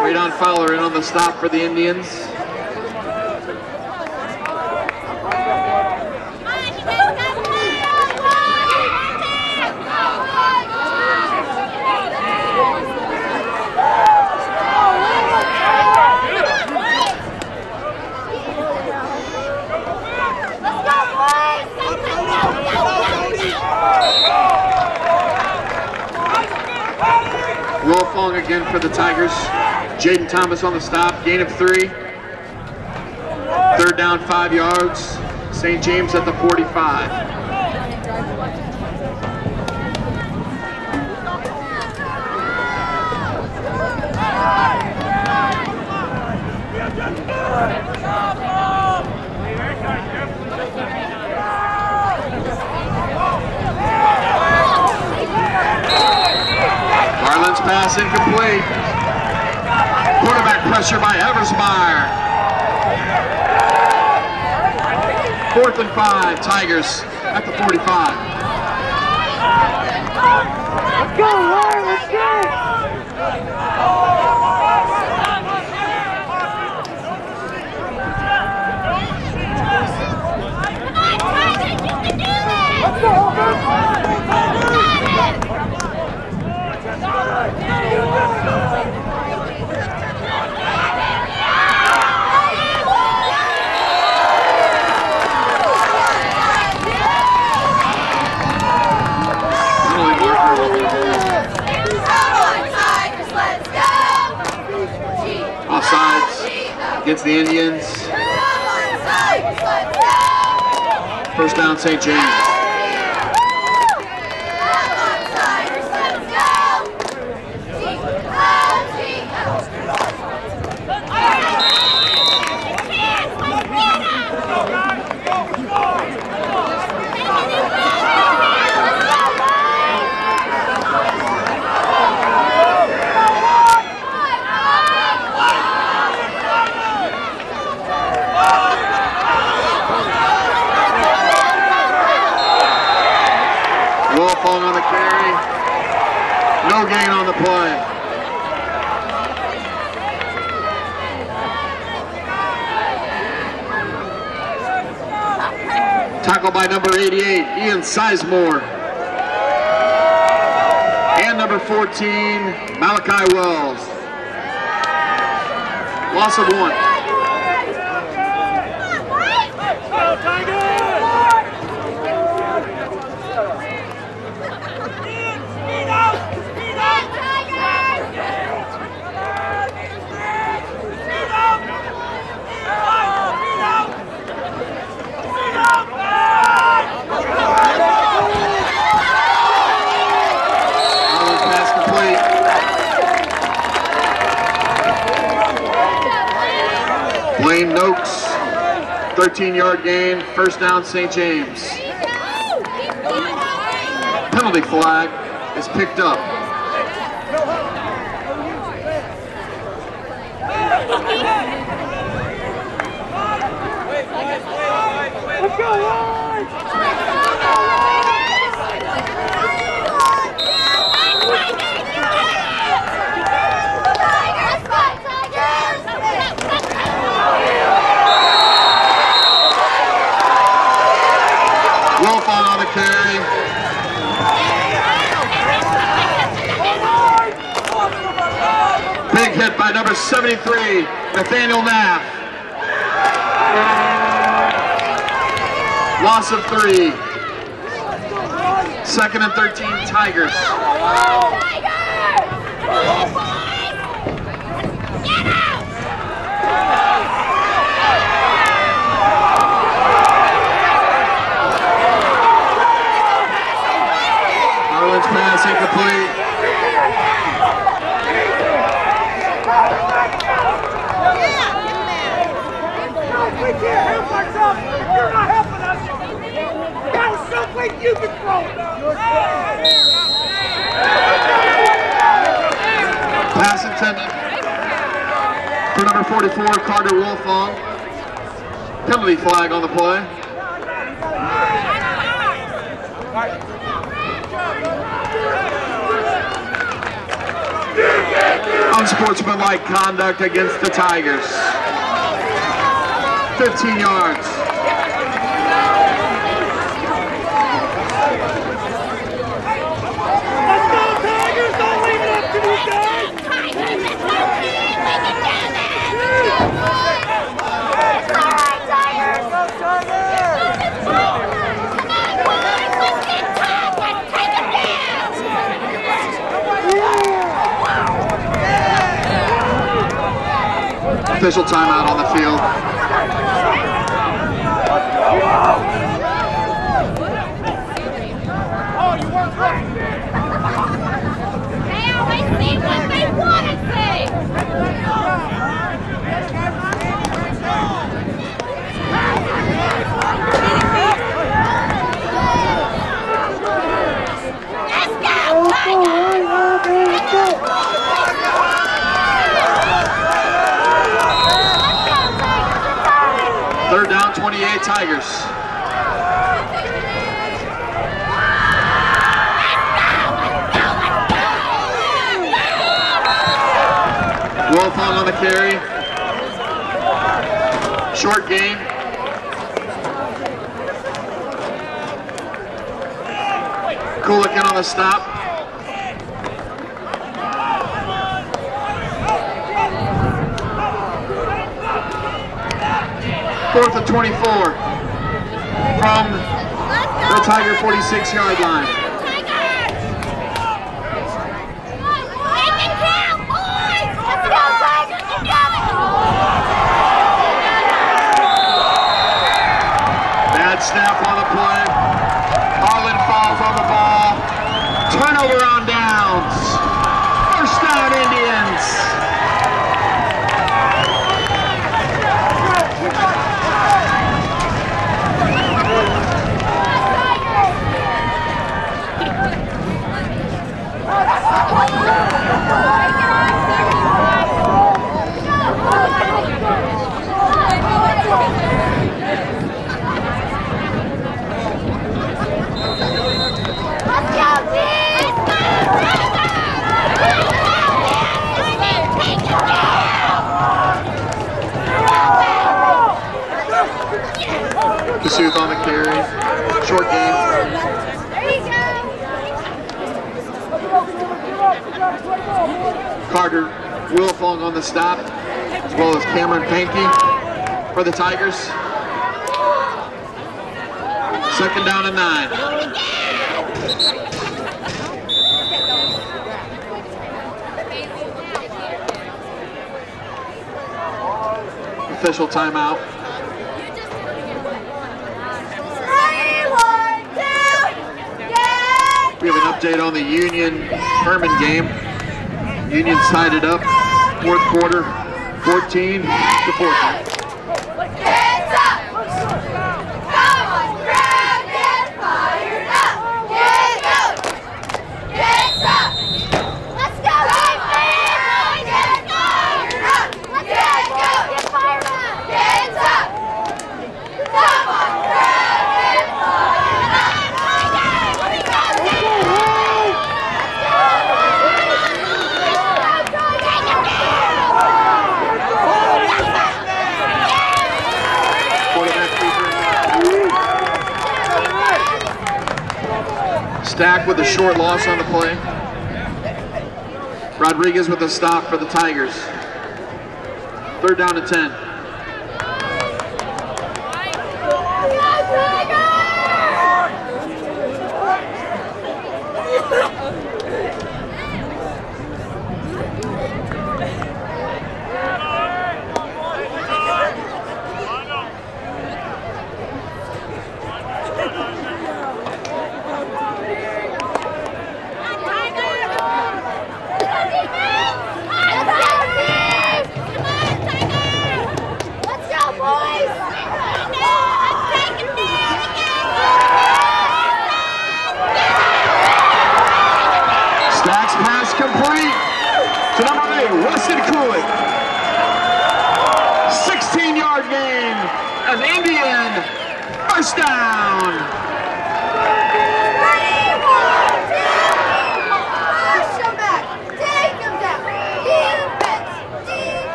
S3: Radon Fowler in on the stop for the Indians. Wilfong again for the Tigers. Jaden Thomas on the stop, gain of three. Third down, five yards. St. James at the 45. Marlin's pass incomplete. Quarterback pressure by Eversmeyer. Fourth and five, Tigers at the 45. Penalty against the Indians. First down, St. James.
S2: Come on, Tigers, let's go! G-O-G-O.
S3: Wilfong on the carry. No gain on the play. Tackle by number 88, Ian Sizemore. And number 14, Malachi Wells. Loss of one.
S4: Go, Tigers! Speed up! Speed up! Speed up! Speed up! Speed up!
S3: Marlins pass complete. Blaine Noakes, 13-yard gain, first down, St. James. Penalty flag is picked up.
S4: Let's go, Lawrence!
S3: Wilfong on the carry. hit by number 73, Nathaniel Knapp. Loss of three. Second and 13, Tigers. Oh, Marlins pass incomplete.
S4: We can't help ourselves if you're not helping us. You can.
S3: Pass intended for number 44, Carter Wilfong. Uh, penalty flag on the play. Unsportsmanlike conduct against the Tigers. 15 yards.
S4: Let's go, Tigers! Don't leave it up to these guys!
S3: Official timeout on the field.
S4: Oh, you weren't right.
S2: They always see what they want to see. Let's go, Tigers!
S3: Third 28 Tigers. Wilfong on the carry. Short game. Coolican on the stop. Fourth 24 from the Tiger 46 yard line. Bad snap on the play. Harlan falls on the ball. Turnover on downs. First down Indians. The. Short game. Carter Wilfong on the stop, as well as Cameron Pankey for the Tigers. Second down and nine. Official timeout.
S2: Three, one, two, yeah.
S3: We have an update on the Union Hermann game. Union tied it up, fourth quarter, 14 to 14. short loss on the play. Rodriguez with a stop for the Tigers. Third down to 10.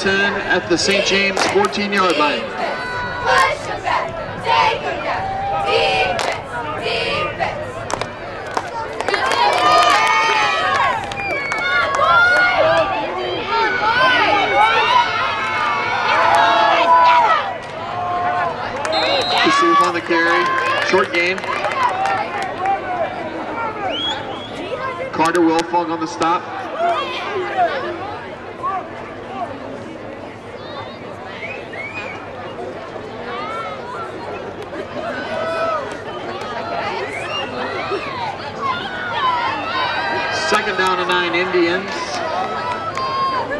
S3: 10 at the St. James 14-yard line. Receive on the carry, short gain. Carter Wilfong on the stop,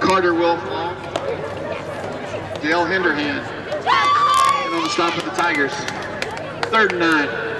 S3: Carter Wolf. Dale Henderhand. And on the stop of the Tigers. Third and nine.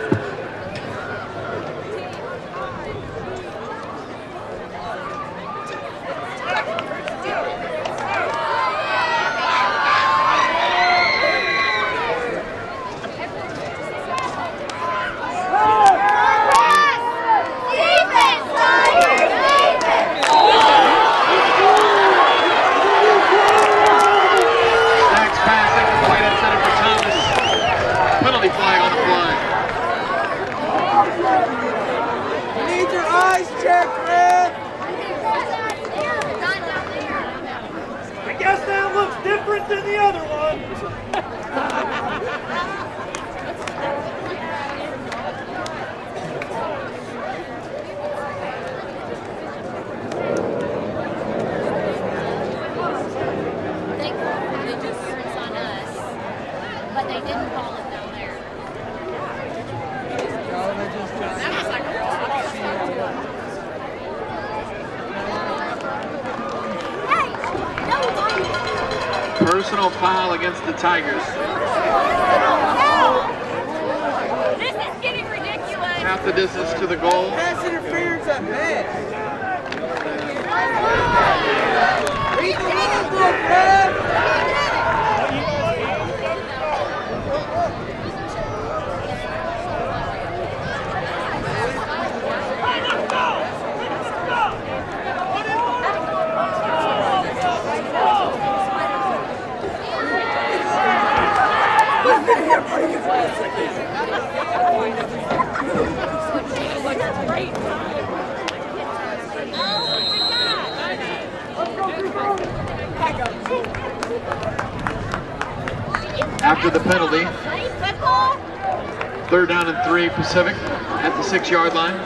S4: At the
S3: six-yard line.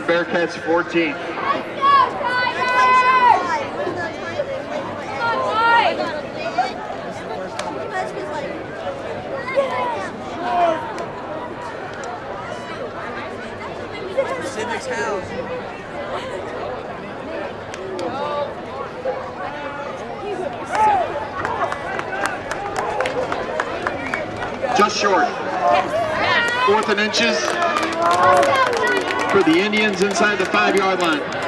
S3: Bearcats 14.
S6: Civic's house.
S3: Just short. Fourth and inches for the The five yard line.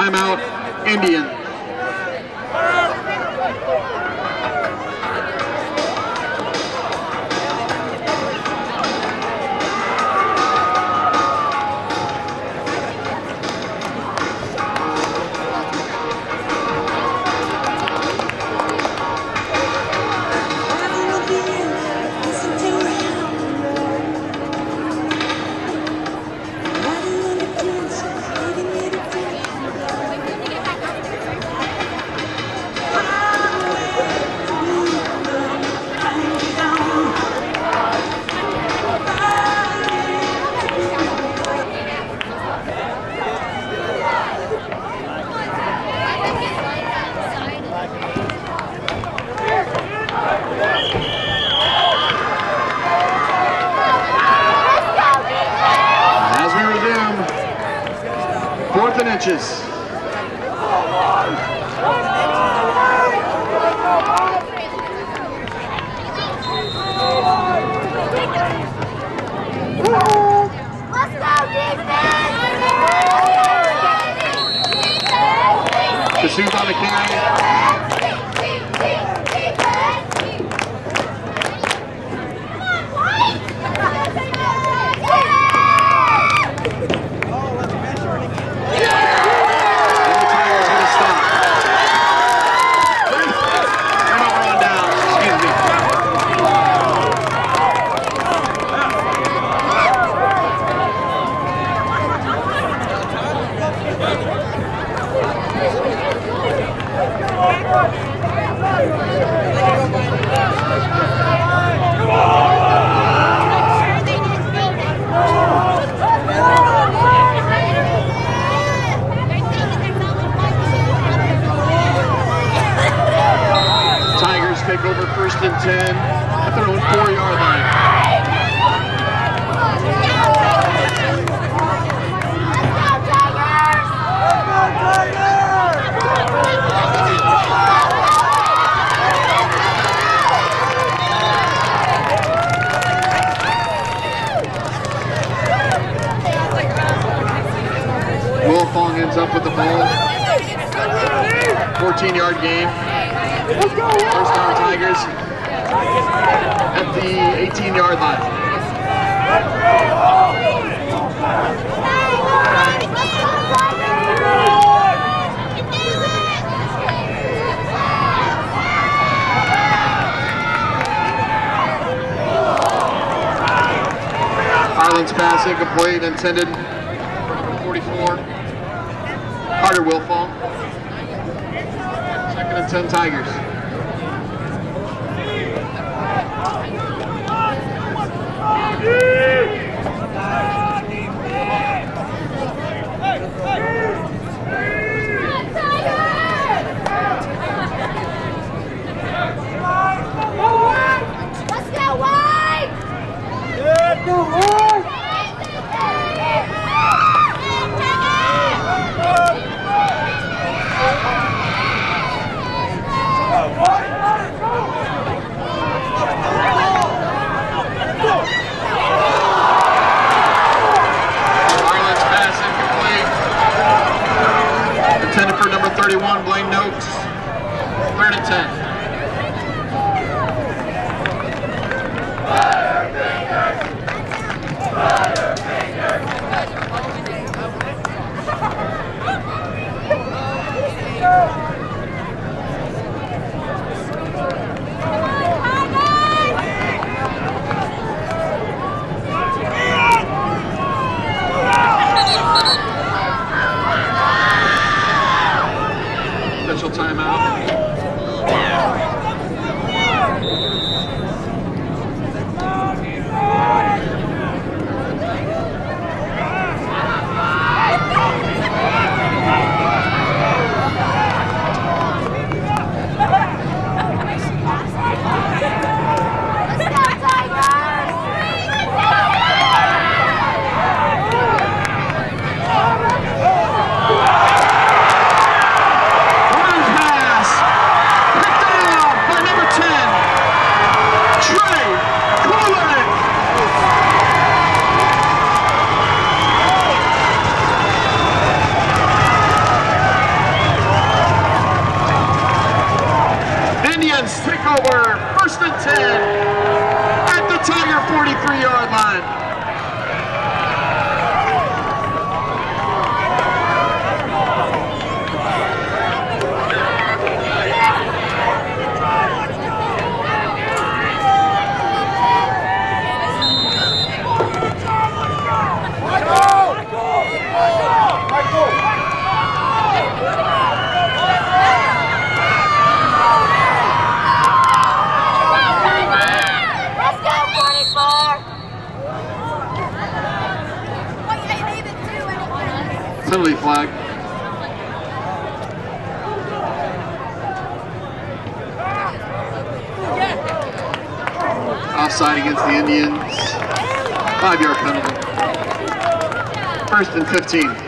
S3: Timeout, Indian. attended timeout. silly flag. Offside against the Indians. Five-yard penalty. First and 15.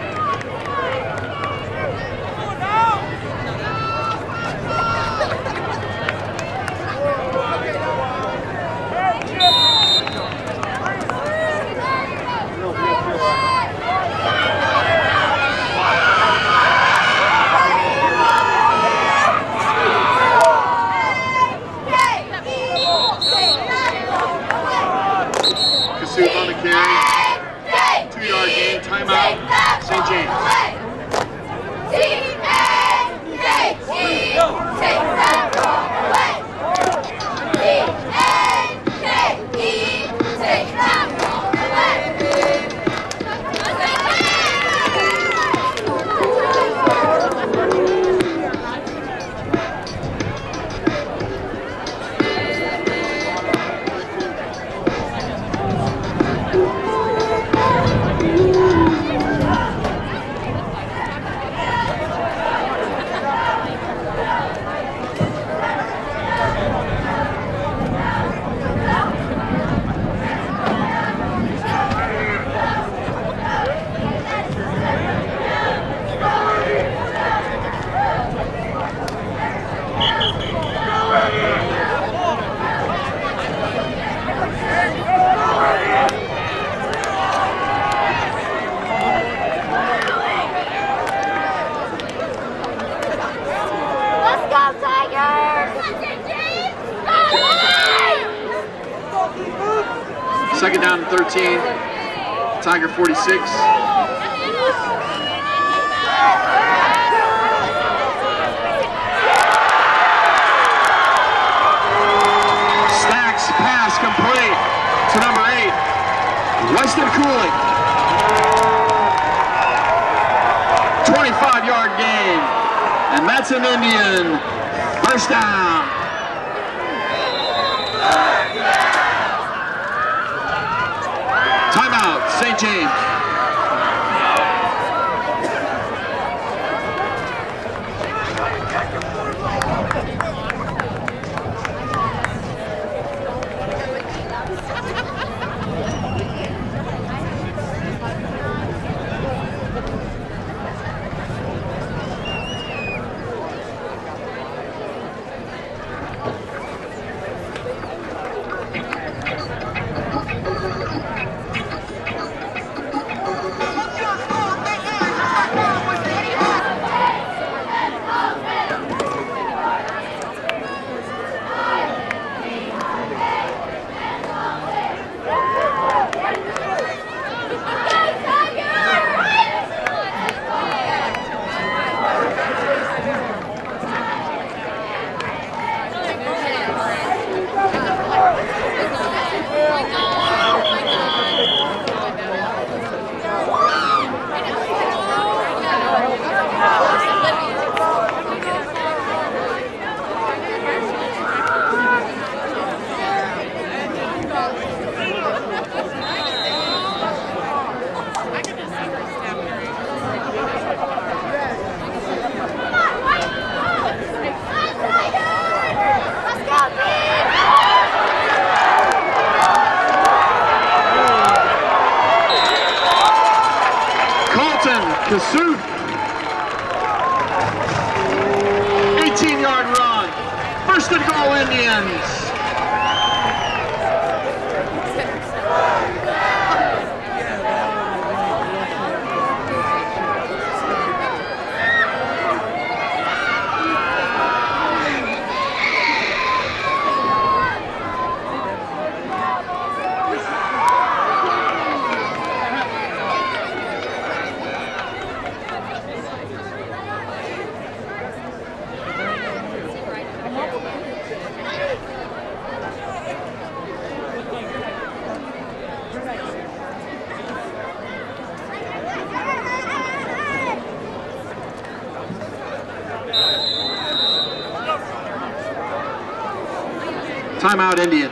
S3: Timeout
S5: Indians.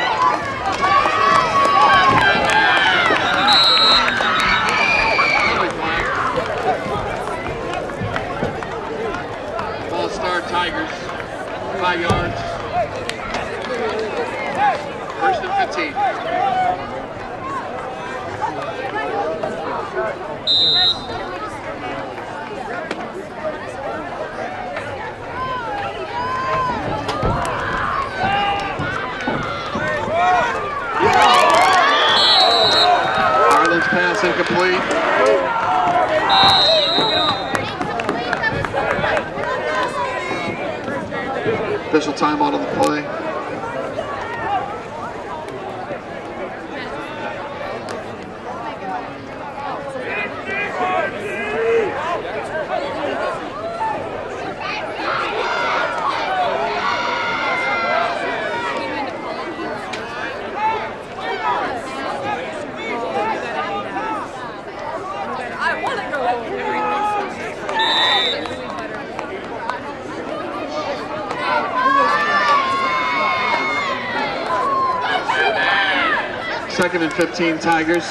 S3: five yards. First and 15. Harlan's pass incomplete. Official timeout on the play. Second and 15 Tigers.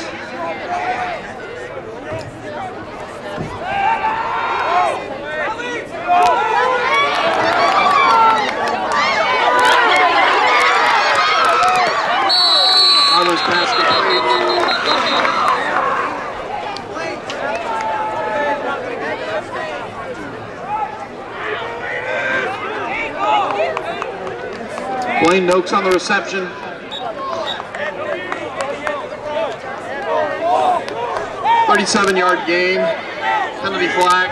S3: Blaine Noakes on the reception. Thirty-seven yard gain, penalty flag,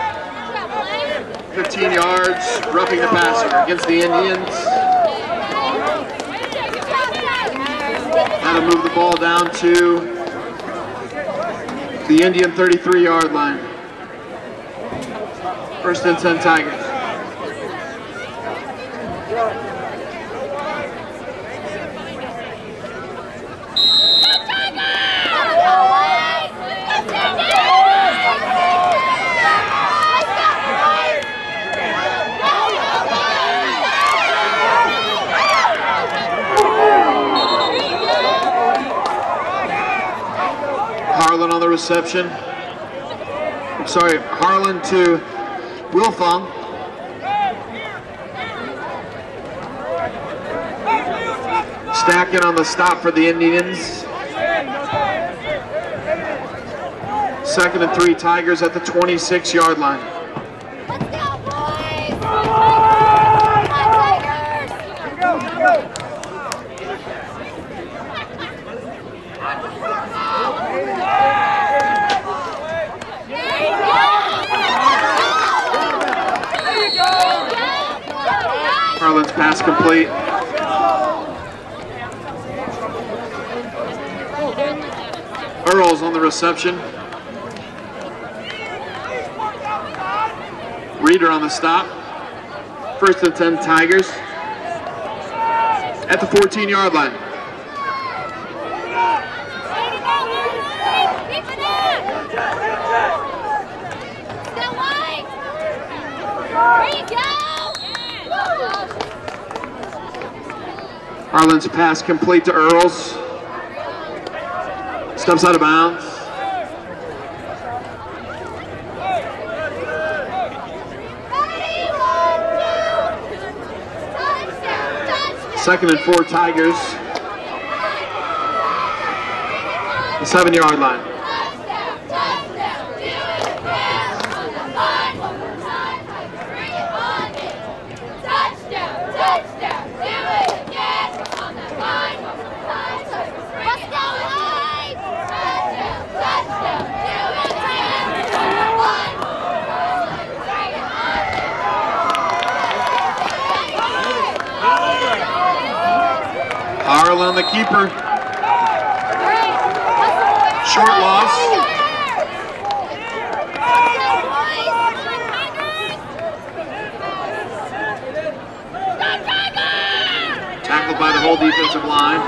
S3: fifteen yards, roughing the passer against the Indians. To move the ball down to the Indian 33 yard line. First and 10 Tigers. Harlan on the reception. I'm sorry, Harlan to Wilfong. Stacking on the stop for the Indians. Second and three Tigers at the 26 yard line. Harlan's pass complete. Earls on the reception. Reeder on the stop. First and 10 Tigers. At the 14 yard line. Harlan's pass complete to Earls. Steps out of bounds. Second and four Tigers. The seven yard line. Harlan the keeper. Short loss. Tackled by the whole defensive line.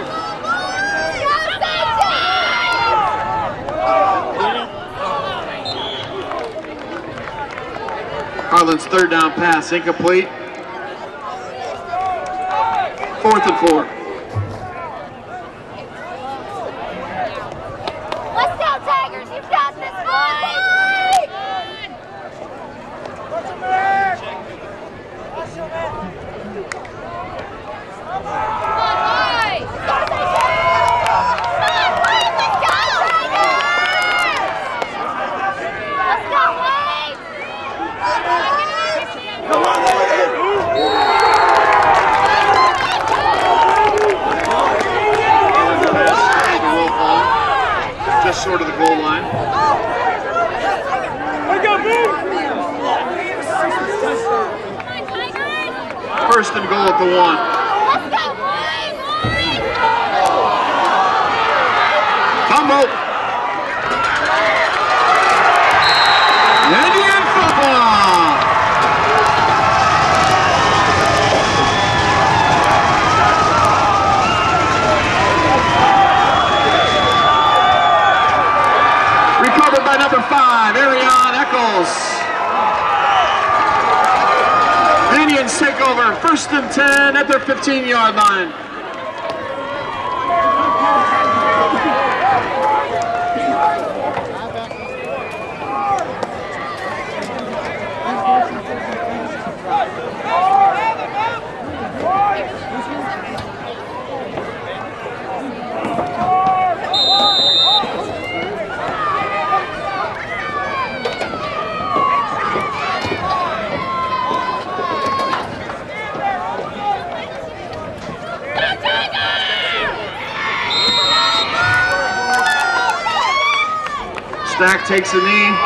S3: Harlan's third down pass incomplete. fourth and four. Takes a knee.